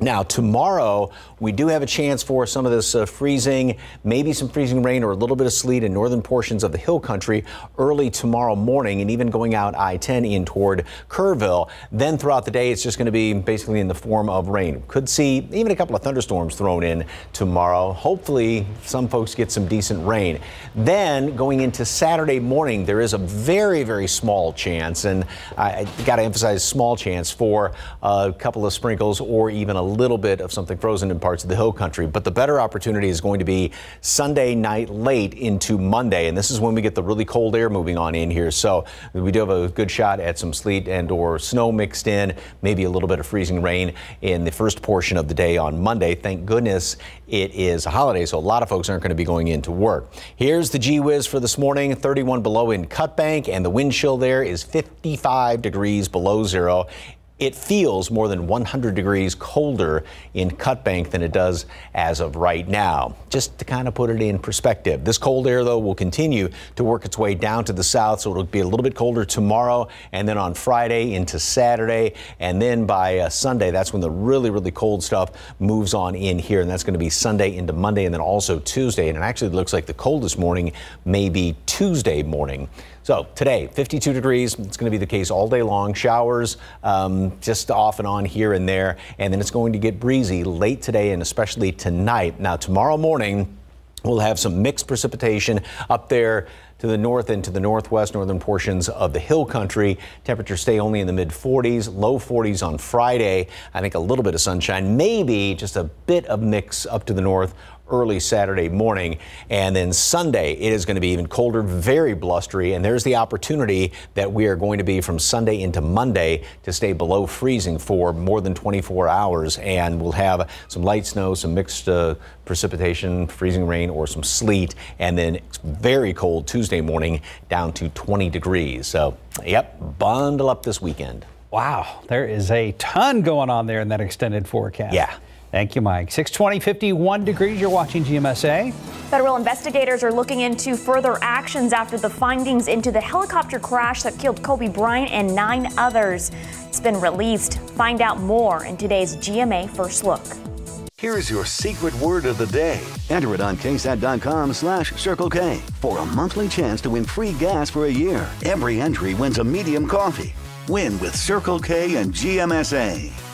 Speaker 4: Now, tomorrow, we do have a chance for some of this uh, freezing, maybe some freezing rain or a little bit of sleet in northern portions of the hill country early tomorrow morning and even going out I 10 in toward Kerrville. Then throughout the day, it's just going to be basically in the form of rain. Could see even a couple of thunderstorms thrown in tomorrow. Hopefully, some folks get some decent rain. Then going into Saturday morning, there is a very, very small chance, and I, I got to emphasize small chance for a couple of sprinkles or even a little bit of something frozen in parts of the hill country. But the better opportunity is going to be Sunday night late into Monday. And this is when we get the really cold air moving on in here. So we do have a good shot at some sleet and or snow mixed in, maybe a little bit of freezing rain in the first portion of the day on Monday. Thank goodness it is a holiday, so a lot of folks aren't going to be going into work. Here's the G Whiz for this morning 31 below in Cut Bank, and the wind chill there is 55 degrees below zero. It feels more than 100 degrees colder in Cut Bank than it does as of right now. Just to kind of put it in perspective, this cold air, though, will continue to work its way down to the south, so it'll be a little bit colder tomorrow and then on Friday into Saturday. And then by uh, Sunday, that's when the really, really cold stuff moves on in here. And that's going to be Sunday into Monday and then also Tuesday. And it actually looks like the coldest morning may be Tuesday morning. So today, 52 degrees. It's going to be the case all day long. Showers um, just off and on here and there. And then it's going to get breezy late today and especially tonight. Now, tomorrow morning, we'll have some mixed precipitation up there to the north and to the northwest northern portions of the hill country. Temperatures stay only in the mid 40s, low 40s on Friday. I think a little bit of sunshine, maybe just a bit of mix up to the north early Saturday morning. And then Sunday, it is going to be even colder, very blustery. And there's the opportunity that we are going to be from Sunday into Monday to stay below freezing for more than 24 hours. And we'll have some light snow, some mixed uh, precipitation, freezing rain, or some sleet. And then it's very cold Tuesday morning down to 20 degrees. So, yep, bundle up this weekend.
Speaker 3: Wow, there is a ton going on there in that extended forecast.
Speaker 4: Yeah.
Speaker 3: Thank you, Mike. 620, 51 degrees. You're watching GMSA.
Speaker 2: Federal investigators are looking into further actions after the findings into the helicopter crash that killed Kobe Bryant and nine others. It's been released. Find out more in today's GMA First Look.
Speaker 1: Here's your secret word of the day. Enter it on ksat.com slash Circle K for a monthly chance to win free gas for a year. Every entry wins a medium coffee. Win with Circle K and GMSA.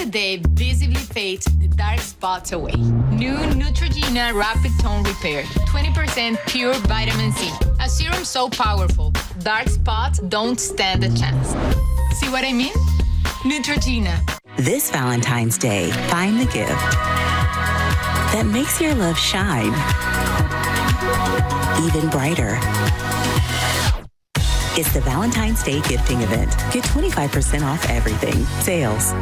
Speaker 53: Actually, they visibly fades the dark spots away. New Neutrogena Rapid Tone Repair. 20% pure vitamin C. A serum so powerful, dark spots don't stand a chance. See what I mean? Neutrogena.
Speaker 54: This Valentine's Day, find the gift that makes your love shine even brighter. It's the Valentine's Day gifting event. Get 25% off everything. Sales.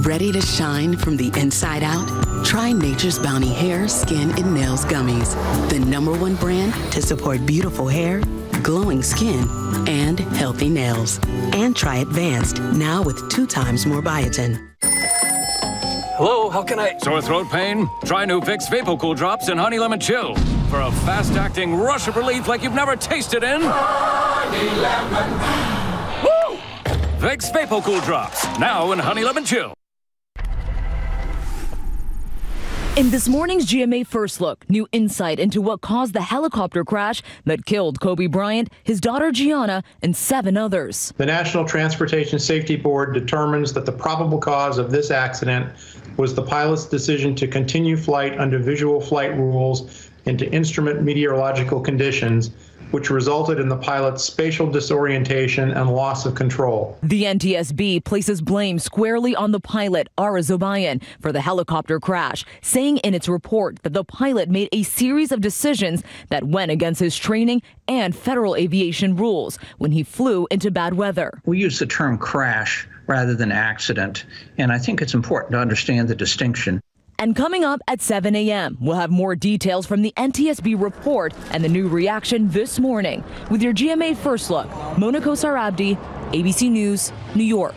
Speaker 55: Ready to shine from the inside out? Try Nature's Bounty Hair, Skin, and Nails Gummies, the number one brand to support beautiful hair, glowing skin, and healthy nails. And try Advanced, now with two times more biotin.
Speaker 56: Hello, how can I? Sore throat pain? Try new Vicks VapoCool drops and Honey Lemon Chill for a fast-acting rush of relief like you've never tasted in. Honey Lemon. Woo! Vicks VapoCool drops now in Honey Lemon Chill.
Speaker 12: In this morning's GMA First Look, new insight into what caused the helicopter crash that killed Kobe Bryant, his daughter Gianna, and seven others.
Speaker 57: The National Transportation Safety Board determines that the probable cause of this accident was the pilot's decision to continue flight under visual flight rules into instrument meteorological conditions which resulted in the pilot's spatial disorientation and loss of control.
Speaker 12: The NTSB places blame squarely on the pilot, Ara Zobayan, for the helicopter crash, saying in its report that the pilot made a series of decisions that went against his training and federal aviation rules when he flew into bad weather.
Speaker 58: We use the term crash rather than accident, and I think it's important to understand the distinction.
Speaker 12: And coming up at 7 a.m., we'll have more details from the NTSB report and the new reaction this morning. With your GMA First Look, Mona Kosar Abdi, ABC News, New York.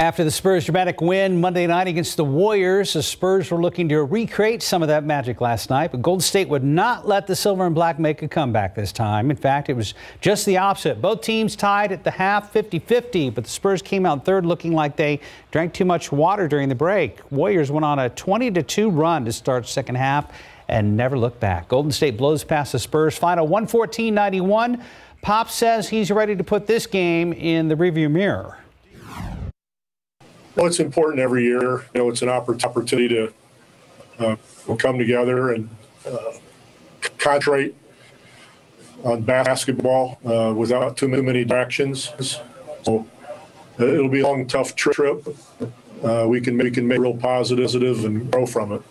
Speaker 3: After the Spurs' dramatic win Monday night against the Warriors, the Spurs were looking to recreate some of that magic last night, but Golden State would not let the Silver and Black make a comeback this time. In fact, it was just the opposite. Both teams tied at the half 50-50, but the Spurs came out third looking like they drank too much water during the break. Warriors went on a 20-2 run to start second half and never looked back. Golden State blows past the Spurs final 114-91. Pop says he's ready to put this game in the rearview mirror.
Speaker 59: Well, it's important every year. You know, it's an opportunity to uh, come together and uh, concentrate on basketball uh, without too many distractions. So it'll be a long, tough trip. Uh, we can we can make real positive and grow from it.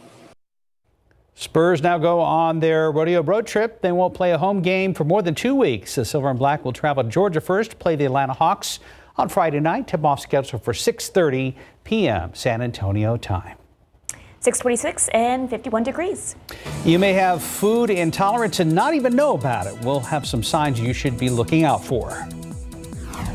Speaker 3: Spurs now go on their rodeo road trip. They won't play a home game for more than two weeks. The Silver and Black will travel to Georgia first play the Atlanta Hawks on Friday night. Tip-off scheduled for 6:30 p.m. San Antonio time.
Speaker 2: 626 and 51 degrees.
Speaker 3: You may have food intolerance and not even know about it. We'll have some signs you should be looking out for.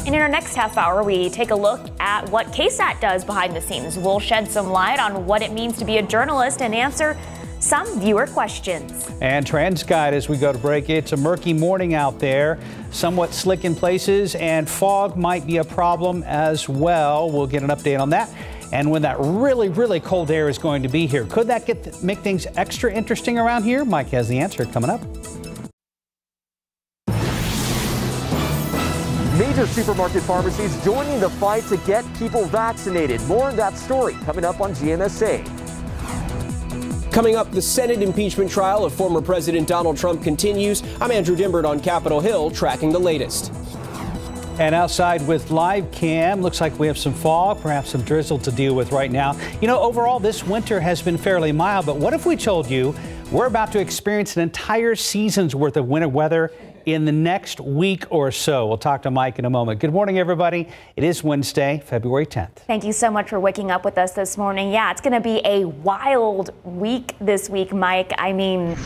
Speaker 2: And in our next half hour, we take a look at what KSAT does behind the scenes. We'll shed some light on what it means to be a journalist and answer some viewer questions.
Speaker 3: And TransGuide as we go to break. It's a murky morning out there, somewhat slick in places, and fog might be a problem as well. We'll get an update on that. And when that really, really cold air is going to be here, could that get make things extra interesting around here? Mike has the answer coming up.
Speaker 6: Major supermarket pharmacies joining the fight to get people vaccinated. More on that story coming up on GMSA.
Speaker 23: Coming up, the Senate impeachment trial of former President Donald Trump continues. I'm Andrew Dymburt on Capitol Hill, tracking the latest.
Speaker 3: And outside with live cam, looks like we have some fog, perhaps some drizzle to deal with right now. You know, overall, this winter has been fairly mild, but what if we told you we're about to experience an entire season's worth of winter weather in the next week or so. We'll talk to Mike in a moment. Good morning, everybody. It is Wednesday, February 10th.
Speaker 2: Thank you so much for waking up with us this morning. Yeah, it's going to be a wild week this week, Mike. I mean,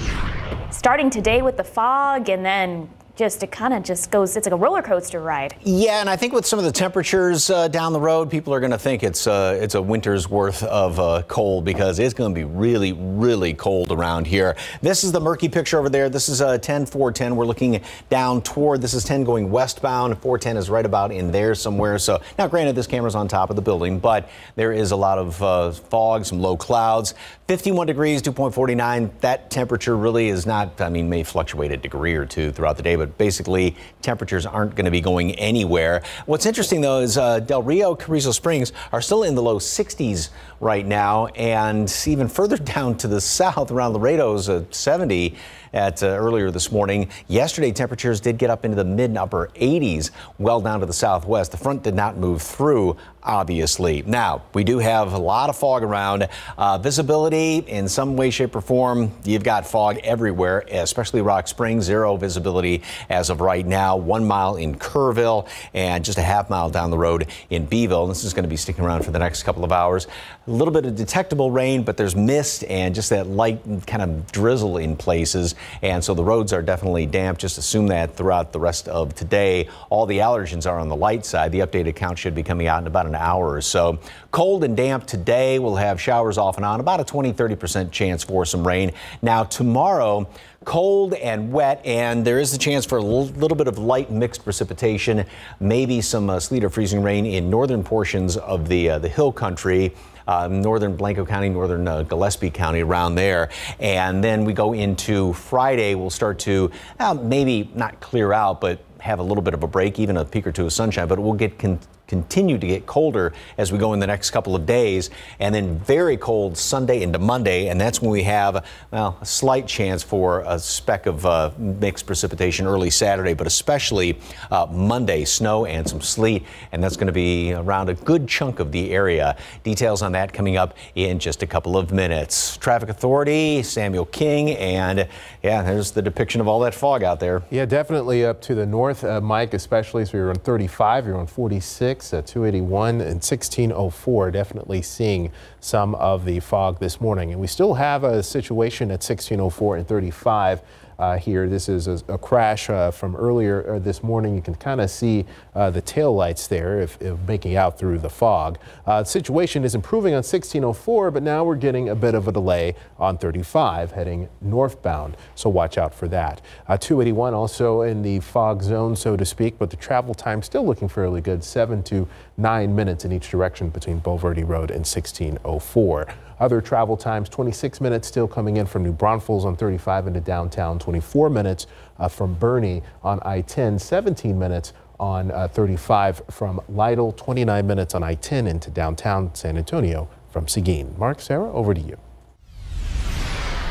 Speaker 2: starting today with the fog and then just it kind of just goes it's like a roller coaster ride.
Speaker 4: Yeah and i think with some of the temperatures uh, down the road people are going to think it's uh, it's a winter's worth of uh, cold because it's going to be really really cold around here. This is the murky picture over there. This is uh, 10 410 we're looking down toward this is 10 going westbound. 410 is right about in there somewhere. So now granted this camera's on top of the building but there is a lot of uh, fog some low clouds 51 degrees 2.49 that temperature really is not i mean may fluctuate a degree or two throughout the day but basically temperatures aren't going to be going anywhere. What's interesting though is uh, Del Rio, Carrizo Springs are still in the low 60s right now, and even further *laughs* down to the south around Laredo's uh, 70 at uh, earlier this morning. Yesterday, temperatures did get up into the mid and upper 80s, well down to the southwest. The front did not move through obviously. Now, we do have a lot of fog around. Uh, visibility in some way, shape, or form, you've got fog everywhere, especially Rock Springs. Zero visibility as of right now. One mile in Kerrville and just a half mile down the road in Beeville. This is going to be sticking around for the next couple of hours. A little bit of detectable rain, but there's mist and just that light kind of drizzle in places. And so the roads are definitely damp. Just assume that throughout the rest of today. All the allergens are on the light side. The updated count should be coming out in about an hour or so. Cold and damp today. We'll have showers off and on, about a 20 30% chance for some rain. Now, tomorrow, cold and wet, and there is a chance for a little bit of light mixed precipitation, maybe some uh, sleet or freezing rain in northern portions of the, uh, the hill country. Uh, northern Blanco County, northern uh, Gillespie County, around there. And then we go into Friday, we'll start to uh, maybe not clear out, but have a little bit of a break, even a peak or two of sunshine, but it will get continue to get colder as we go in the next couple of days, and then very cold Sunday into Monday, and that's when we have well a slight chance for a speck of uh, mixed precipitation early Saturday, but especially uh, Monday, snow and some sleet, and that's going to be around a good chunk of the area. Details on that coming up in just a couple of minutes. Traffic Authority, Samuel King, and yeah, there's the depiction of all that fog out there.
Speaker 5: Yeah, definitely up to the north, uh, Mike, especially. So you're on 35, you're on 46. 281 and 1604. Definitely seeing some of the fog this morning. And we still have a situation at 1604 and 35 uh, here. This is a, a crash uh, from earlier uh, this morning. You can kind of see uh, the tail lights there if, if, making out through the fog. Uh, the situation is improving on 1604, but now we're getting a bit of a delay on 35 heading northbound. So watch out for that. Uh, 281 also in the fog zone, so to speak, but the travel time still looking fairly good, seven to nine minutes in each direction between Bulverde Road and 1604. Other travel times 26 minutes still coming in from New Braunfels on 35 into downtown, 24 minutes uh, from Boerne on I 10, 17 minutes on uh, 35 from Lytle, 29 minutes on I 10 into downtown San Antonio from Seguin. Mark, Sarah, over to you.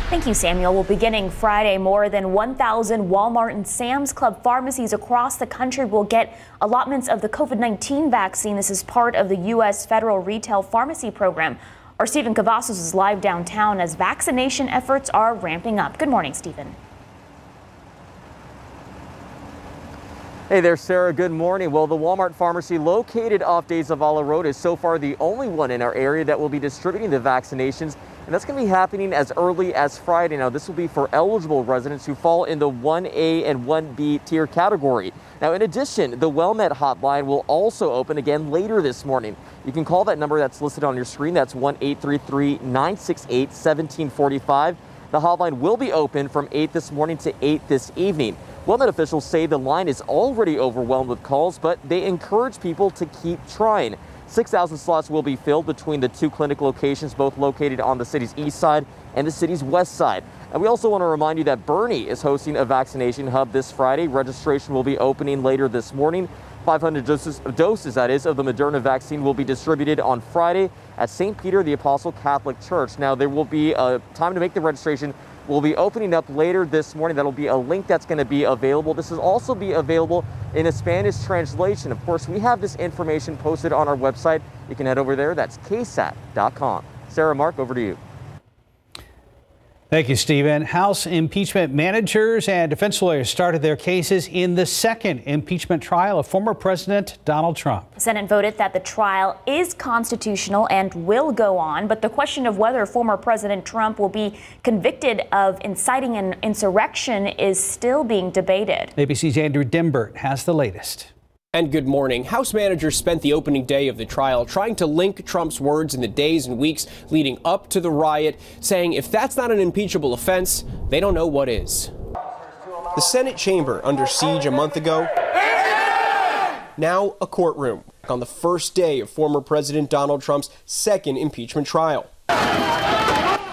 Speaker 2: Thank you, Samuel. Well, beginning Friday, more than 1,000 Walmart and Sam's Club pharmacies across the country will get allotments of the COVID 19 vaccine. This is part of the U.S. federal retail pharmacy program. Our Stephen Cavazos is live downtown as vaccination efforts are ramping up. Good morning, Stephen.
Speaker 6: Hey there, Sarah. Good morning. Well, the Walmart pharmacy located off De Zavala Road is so far the only one in our area that will be distributing the vaccinations, and that's going to be happening as early as Friday. Now, this will be for eligible residents who fall in the 1A and 1B tier category. Now, in addition, the WellMed hotline will also open again later this morning. You can call that number that's listed on your screen. That's 1 833 968 1745. The hotline will be open from 8 this morning to 8 this evening. WellMed officials say the line is already overwhelmed with calls, but they encourage people to keep trying. 6,000 slots will be filled between the two clinic locations, both located on the city's east side and the city's west side. And we also want to remind you that Boerne is hosting a vaccination hub this Friday. Registration will be opening later this morning. 500 doses, doses, that is, of the Moderna vaccine will be distributed on Friday at St. Peter the Apostle Catholic Church. Now, there will be a time to make the registration will be opening up later this morning. That'll be a link that's going to be available. This will also be available in a Spanish translation. Of course, we have this information posted on our website. You can head over there. That's ksat.com. Sarah, Mark, over to you.
Speaker 3: Thank you, Stephen. House impeachment managers and defense lawyers started their cases in the second impeachment trial of former President Donald Trump.
Speaker 2: The Senate voted that the trial is constitutional and will go on, but the question of whether former President Trump will be convicted of inciting an insurrection is still being debated.
Speaker 3: ABC's Andrew Dymburt has the latest.
Speaker 60: And good morning. House managers spent the opening day of the trial trying to link Trump's words in the days and weeks leading up to the riot, saying if that's not an impeachable offense, they don't know what is. The Senate chamber under siege a month ago, now a courtroom on the first day of former President Donald Trump's second impeachment trial.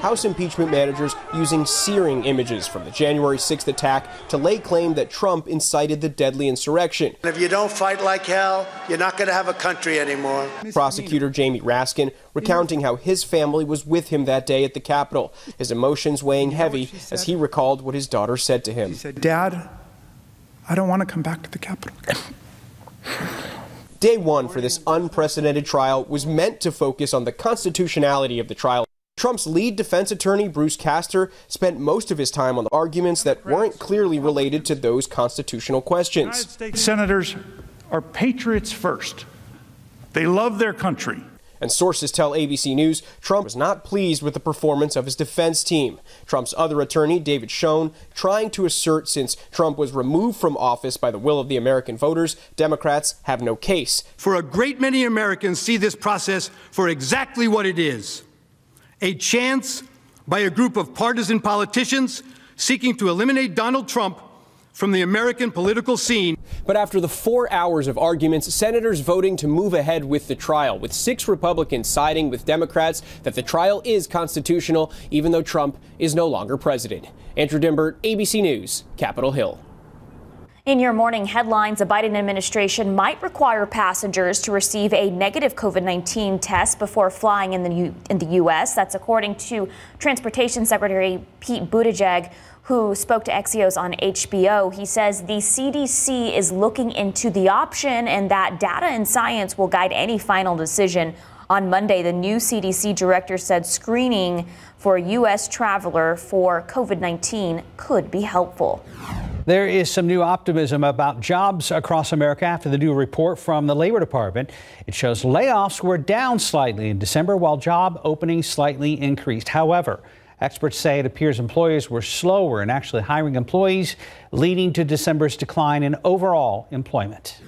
Speaker 23: House impeachment managers using searing images from the January 6th attack to lay claim that Trump incited the deadly insurrection.
Speaker 61: If you don't fight like hell, you're not going to have a country anymore.
Speaker 23: Prosecutor Jamie Raskin recounting how his family was with him that day at the Capitol, his emotions weighing heavy as he recalled what his daughter said to him.
Speaker 62: He said, Dad, I don't want to come back to the Capitol.
Speaker 23: Day one for this unprecedented trial was meant to focus on the constitutionality of the trial. Trump's lead defense attorney, Bruce Castor, spent most of his time on the arguments that weren't clearly related to those constitutional questions.
Speaker 62: Senators are patriots first. They love their country.
Speaker 23: And sources tell ABC News Trump was not pleased with the performance of his defense team. Trump's other attorney, David Schoen, trying to assert since Trump was removed from office by the will of the American voters, Democrats have no case.
Speaker 27: For a great many Americans see this process for exactly what it is a chance by a group of partisan politicians seeking to eliminate Donald Trump from the American political scene.
Speaker 23: But after the four hours of arguments, senators voting to move ahead with the trial, with six Republicans siding with Democrats that the trial is constitutional, even though Trump is no longer president. Andrew Dymburt, ABC News, Capitol Hill.
Speaker 2: In your morning headlines, the Biden administration might require passengers to receive a negative COVID 19 test before flying in the, U- in the U.S. That's according to Transportation Secretary Pete Buttigieg, who spoke to Axios on HBO. He says the CDC is looking into the option and that data and science will guide any final decision. On Monday, the new CDC director said screening for a U.S. traveler for COVID 19 could be helpful.
Speaker 3: There is some new optimism about jobs across America after the new report from the Labor Department. It shows layoffs were down slightly in December while job openings slightly increased. However, experts say it appears employers were slower in actually hiring employees, leading to December's decline in overall employment.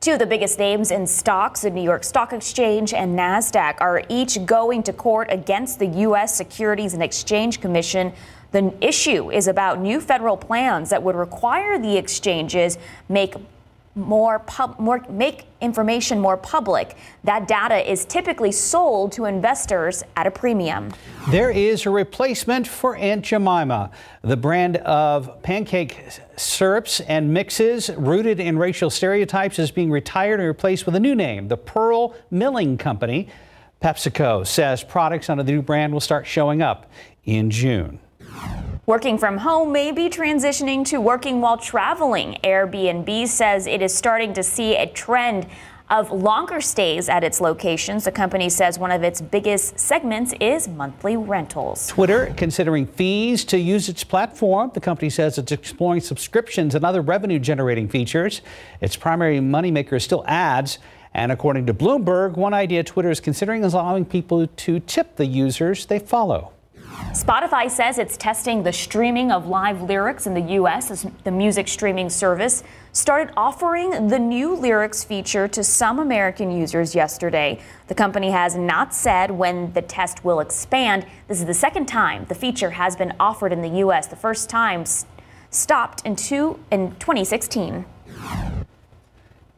Speaker 2: Two of the biggest names in stocks, the New York Stock Exchange and NASDAQ, are each going to court against the U.S. Securities and Exchange Commission. The issue is about new federal plans that would require the exchanges make more, pub, more make information more public. That data is typically sold to investors at a premium.
Speaker 3: There is a replacement for Aunt Jemima. The brand of pancake syrups and mixes rooted in racial stereotypes is being retired and replaced with a new name, the Pearl Milling Company. PepsiCo says products under the new brand will start showing up in June.
Speaker 2: Working from home may be transitioning to working while traveling. Airbnb says it is starting to see a trend of longer stays at its locations. The company says one of its biggest segments is monthly rentals.
Speaker 3: Twitter considering fees to use its platform. The company says it's exploring subscriptions and other revenue generating features. Its primary moneymaker is still ads. And according to Bloomberg, one idea Twitter is considering is allowing people to tip the users they follow.
Speaker 2: Spotify says it's testing the streaming of live lyrics in the U.S. as the music streaming service started offering the new lyrics feature to some American users yesterday. The company has not said when the test will expand. This is the second time the feature has been offered in the U.S. The first time stopped in, two, in 2016.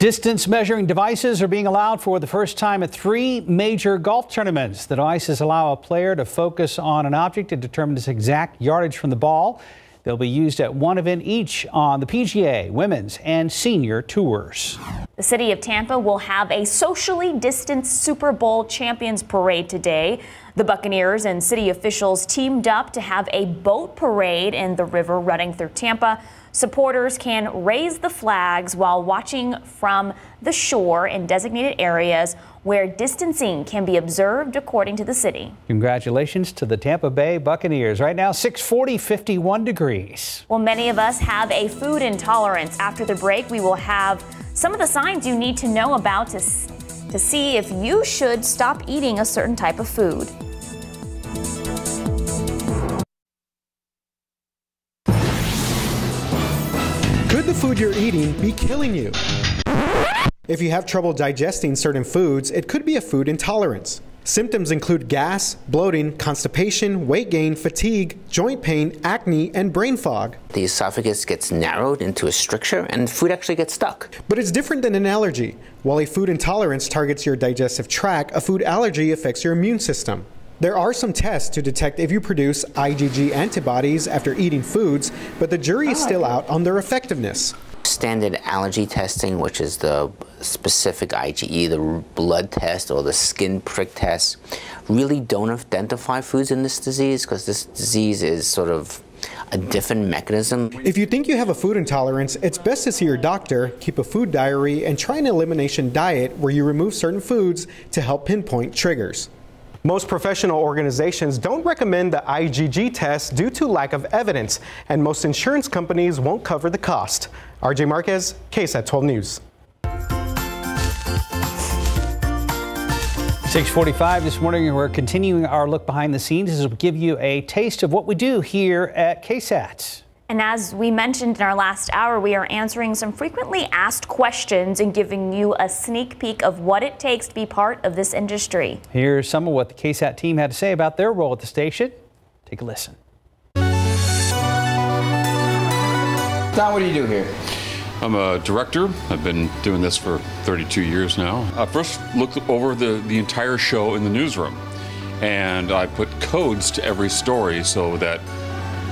Speaker 3: Distance measuring devices are being allowed for the first time at three major golf tournaments. The devices allow a player to focus on an object to determine its exact yardage from the ball. They'll be used at one event each on the PGA, women's, and senior tours.
Speaker 2: The city of Tampa will have a socially distanced Super Bowl champions parade today. The Buccaneers and city officials teamed up to have a boat parade in the river running through Tampa. Supporters can raise the flags while watching from the shore in designated areas where distancing can be observed according to the city.
Speaker 3: Congratulations to the Tampa Bay Buccaneers. Right now, 640, 51 degrees.
Speaker 2: Well, many of us have a food intolerance. After the break, we will have some of the signs you need to know about to, to see if you should stop eating a certain type of food.
Speaker 63: You're eating be killing you? If you have trouble digesting certain foods, it could be a food intolerance. Symptoms include gas, bloating, constipation, weight gain, fatigue, joint pain, acne, and brain fog.
Speaker 56: The esophagus gets narrowed into a stricture and food actually gets stuck.
Speaker 63: But it's different than an allergy. While a food intolerance targets your digestive tract, a food allergy affects your immune system. There are some tests to detect if you produce IgG antibodies after eating foods, but the jury is ah. still out on their effectiveness.
Speaker 56: Standard allergy testing, which is the specific IgE, the blood test or the skin prick test, really don't identify foods in this disease because this disease is sort of a different mechanism.
Speaker 63: If you think you have a food intolerance, it's best to see your doctor, keep a food diary, and try an elimination diet where you remove certain foods to help pinpoint triggers. Most professional organizations don't recommend the IgG test due to lack of evidence, and most insurance companies won't cover the cost. RJ Marquez, KSAT 12 News.
Speaker 3: 645 this morning, we're continuing our look behind the scenes as we give you a taste of what we do here at KSAT.
Speaker 2: And as we mentioned in our last hour, we are answering some frequently asked questions and giving you a sneak peek of what it takes to be part of this industry.
Speaker 3: Here's some of what the KSAT team had to say about their role at the station. Take a listen.
Speaker 64: Don, what do you do here?
Speaker 65: I'm a director. I've been doing this for 32 years now. I first looked over the, the entire show in the newsroom, and I put codes to every story so that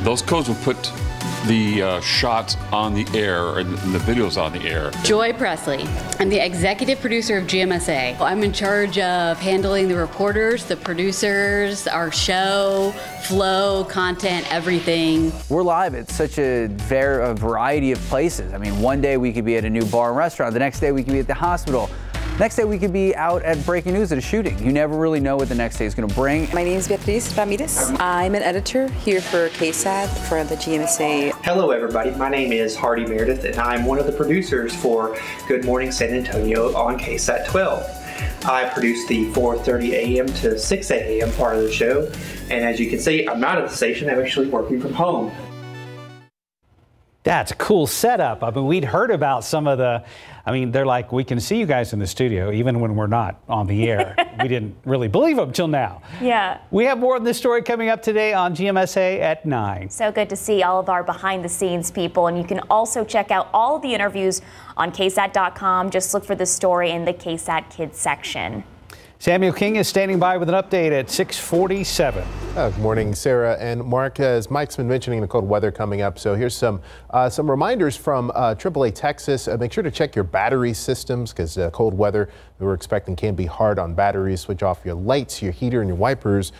Speaker 65: those codes will put the uh, shots on the air and the videos on the air.
Speaker 66: Joy Presley. I'm the executive producer of GMSA. I'm in charge of handling the reporters, the producers, our show, flow, content, everything.
Speaker 64: We're live at such a, ver- a variety of places. I mean, one day we could be at a new bar and restaurant, the next day we could be at the hospital. Next day, we could be out at breaking news at a shooting. You never really know what the next day is going to bring.
Speaker 67: My name is Beatriz Ramirez. I'm an editor here for KSAT for the GMSA.
Speaker 68: Hello, everybody. My name is Hardy Meredith, and I'm one of the producers for Good Morning San Antonio on KSAT 12. I produce the 4:30 a.m. to 6 a.m. part of the show, and as you can see, I'm not at the station. I'm actually working from home.
Speaker 3: That's a cool setup. I mean, we'd heard about some of the, I mean, they're like, we can see you guys in the studio even when we're not on the air. *laughs* we didn't really believe them till now.
Speaker 2: Yeah.
Speaker 3: We have more of this story coming up today on GMSA at 9.
Speaker 2: So good to see all of our behind the scenes people. And you can also check out all the interviews on KSAT.com. Just look for the story in the KSAT Kids section.
Speaker 3: Samuel King is standing by with an update at 647.
Speaker 5: Uh, good morning, Sarah and Mark. As Mike's been mentioning, the cold weather coming up. So here's some uh, some reminders from uh, AAA Texas. Uh, make sure to check your battery systems because uh, cold weather that we're expecting can be hard on batteries. Switch off your lights, your heater, and your wipers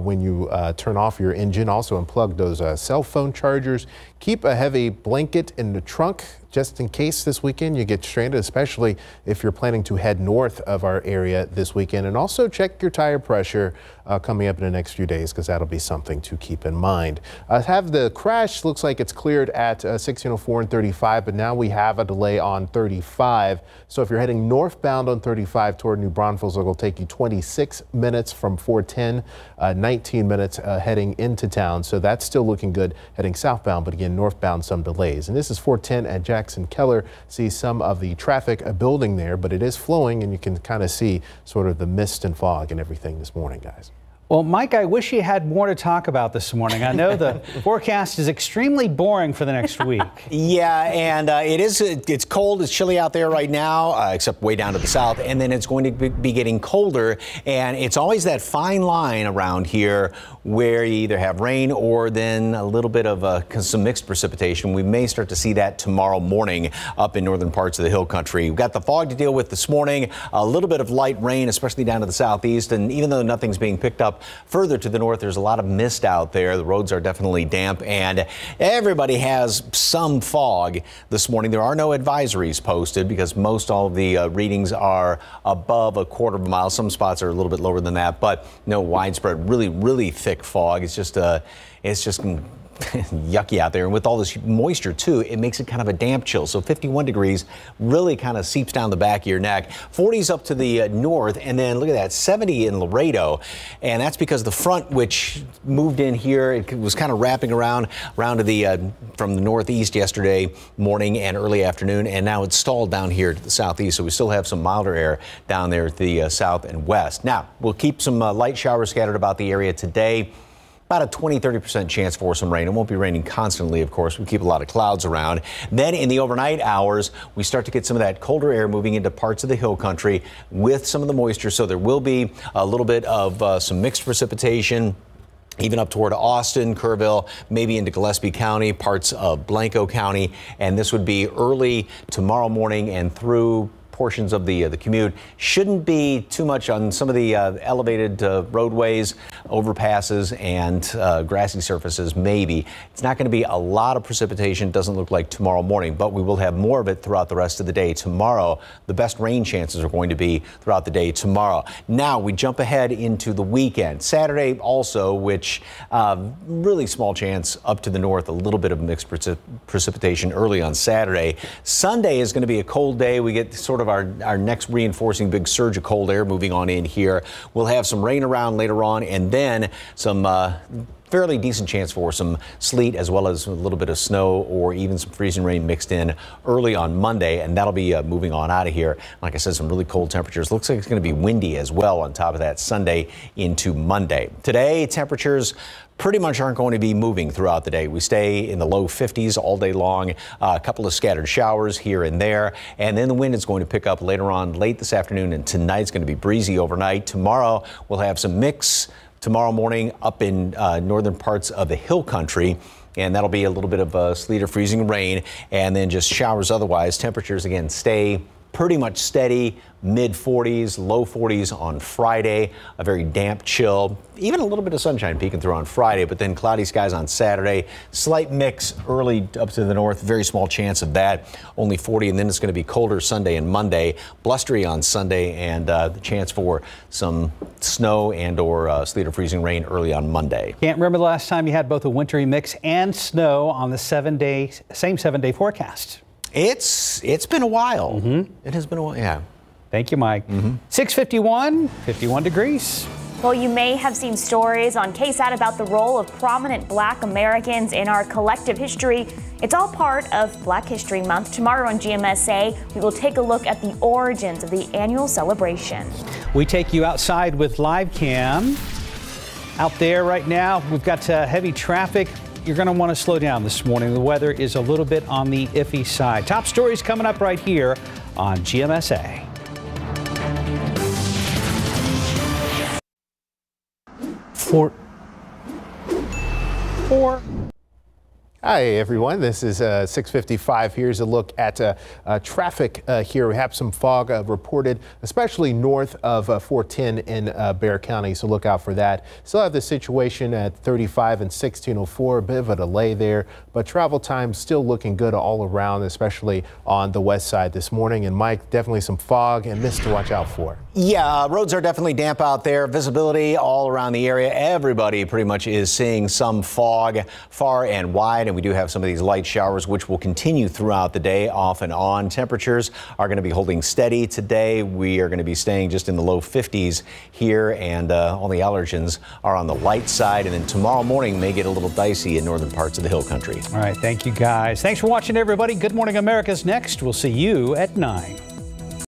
Speaker 5: when you turn off your engine. Also unplug those cell phone chargers. Keep a heavy blanket in the trunk just in case this weekend you get stranded, especially if you're planning to head north of our area this weekend. And also check your tire pressure uh, coming up in the next few days because that'll be something to keep in mind. Uh, have the crash looks like it's cleared at uh, 1604 and 35, but now we have a delay on 35. So if you're heading northbound on 35 toward New Braunfels, it'll take you 26 minutes from 410, uh, 19 minutes uh, heading into town. So that's still looking good heading southbound, but again, northbound some delays. And this is 410 at Jackson Keller. See some of the traffic building there, but it is flowing and you can kind of see sort of the mist and fog and everything this morning, guys.
Speaker 3: Well, Mike, I wish you had more to talk about this morning. I know the *laughs* forecast is extremely boring for the next week.
Speaker 4: yeah, and uh, it is. It's cold. It's chilly out there right now, uh, except way down to the south. And then it's going to be getting colder. And it's always that fine line around here where you either have rain or then a little bit of uh, some mixed precipitation. We may start to see that tomorrow morning up in northern parts of the hill country. We've got the fog to deal with this morning. A little bit of light rain, especially down to the southeast. And even though nothing's being picked up Further to the north, there's a lot of mist out there. The roads are definitely damp, and everybody has some fog this morning. There are no advisories posted because most all of the uh, readings are above a quarter of a mile. Some spots are a little bit lower than that, but no widespread, really, really thick fog. It's just, uh, it's just *laughs* yucky out there. And with all this moisture, too, it makes it kind of a damp chill. So 51 degrees really kind of seeps down the back of your neck. 40s up to the uh, north, and then look at that, 70 in Laredo. And that's because the front, which moved in here, it was kind of wrapping around around to the uh, from the northeast yesterday morning and early afternoon, and now it's stalled down here to the southeast. So we still have some milder air down there at the uh, south and west. Now, we'll keep some uh, light showers scattered about the area today. About a 20 30% chance for some rain. It won't be raining constantly, of course. We keep a lot of clouds around. Then in the overnight hours, we start to get some of that colder air moving into parts of the hill country with some of the moisture. So there will be a little bit of uh, some mixed precipitation even up toward Austin, Kerrville, maybe into Gillespie County, parts of Blanco County. And this would be early tomorrow morning and through portions of the uh, the commute. Shouldn't be too much on some of the uh, elevated uh, roadways, overpasses, and uh, grassy surfaces. Maybe it's not going to be a lot of precipitation. Doesn't look like tomorrow morning, but we will have more of it throughout the rest of the day. Tomorrow, the best rain chances are going to be throughout the day tomorrow. Now we jump ahead into the weekend. Saturday also, which uh, really small chance up to the north. A little bit of mixed precip precipitation early on Saturday. Sunday is going to be a cold day. We get sort of of our, our next reinforcing big surge of cold air moving on in here. We'll have some rain around later on and then some uh, fairly decent chance for some sleet as well as a little bit of snow or even some freezing rain mixed in early on Monday, and that'll be uh, moving on out of here. Like I said, some really cold temperatures. Looks like it's going to be windy as well on top of that Sunday into Monday. Today, temperatures pretty much aren't going to be moving throughout the day. We stay in the low 50s all day long, uh, a couple of scattered showers here and there, and then the wind is going to pick up later on late this afternoon, and tonight's going to be breezy overnight. Tomorrow, we'll have some mix tomorrow morning up in uh, northern parts of the hill country and that'll be a little bit of a sleet or freezing rain and then just showers otherwise temperatures again stay pretty much steady mid 40s, low 40s on Friday, a very damp chill, even a little bit of sunshine peeking through on Friday, but then cloudy skies on Saturday, slight mix early up to the north, very small chance of that, only 40, and then it's going to be colder Sunday and Monday, blustery on Sunday, and uh, the chance for some snow and or uh, sleet or freezing rain early on Monday.
Speaker 3: Can't remember the last time you had both a wintry mix and snow on the seven day, same seven day forecast.
Speaker 4: It's it's been a while. Mm-hmm. It has been a while. Yeah.
Speaker 3: Thank you, Mike. Mm-hmm. 651, 51 degrees.
Speaker 2: Well, you may have seen stories on KSAT about the role of prominent black Americans in our collective history. It's all part of Black History Month. Tomorrow on GMSA, we will take a look at the origins of the annual celebration.
Speaker 3: We take you outside with live cam. Out there right now, we've got uh, heavy traffic you're going to want to slow down this morning. The weather is a little bit on the iffy side. Top stories coming up right here on GMSA. Four. Four.
Speaker 5: Hi, everyone. This is uh, 655. Here's a look at uh, uh, traffic uh, here. We have some fog uh, reported, especially north of uh, 410 in Bexar County, so look out for that. Still have the situation at 35 and 1604, a bit of a delay there, but travel time still looking good all around, especially on the west side this morning. And Mike, definitely some fog and mist to watch out for.
Speaker 4: Yeah, roads are definitely damp out there. Visibility all around the area. Everybody pretty much is seeing some fog far and wide, and we do have some of these light showers, which will continue throughout the day, off and on. Temperatures are going to be holding steady today. We are going to be staying just in the low 50s here, and uh, all the allergens are on the light side. And then tomorrow morning may get a little dicey in northern parts of the hill country.
Speaker 3: All right, thank you guys. Thanks for watching, everybody. Good Morning America's next. We'll see you at 9.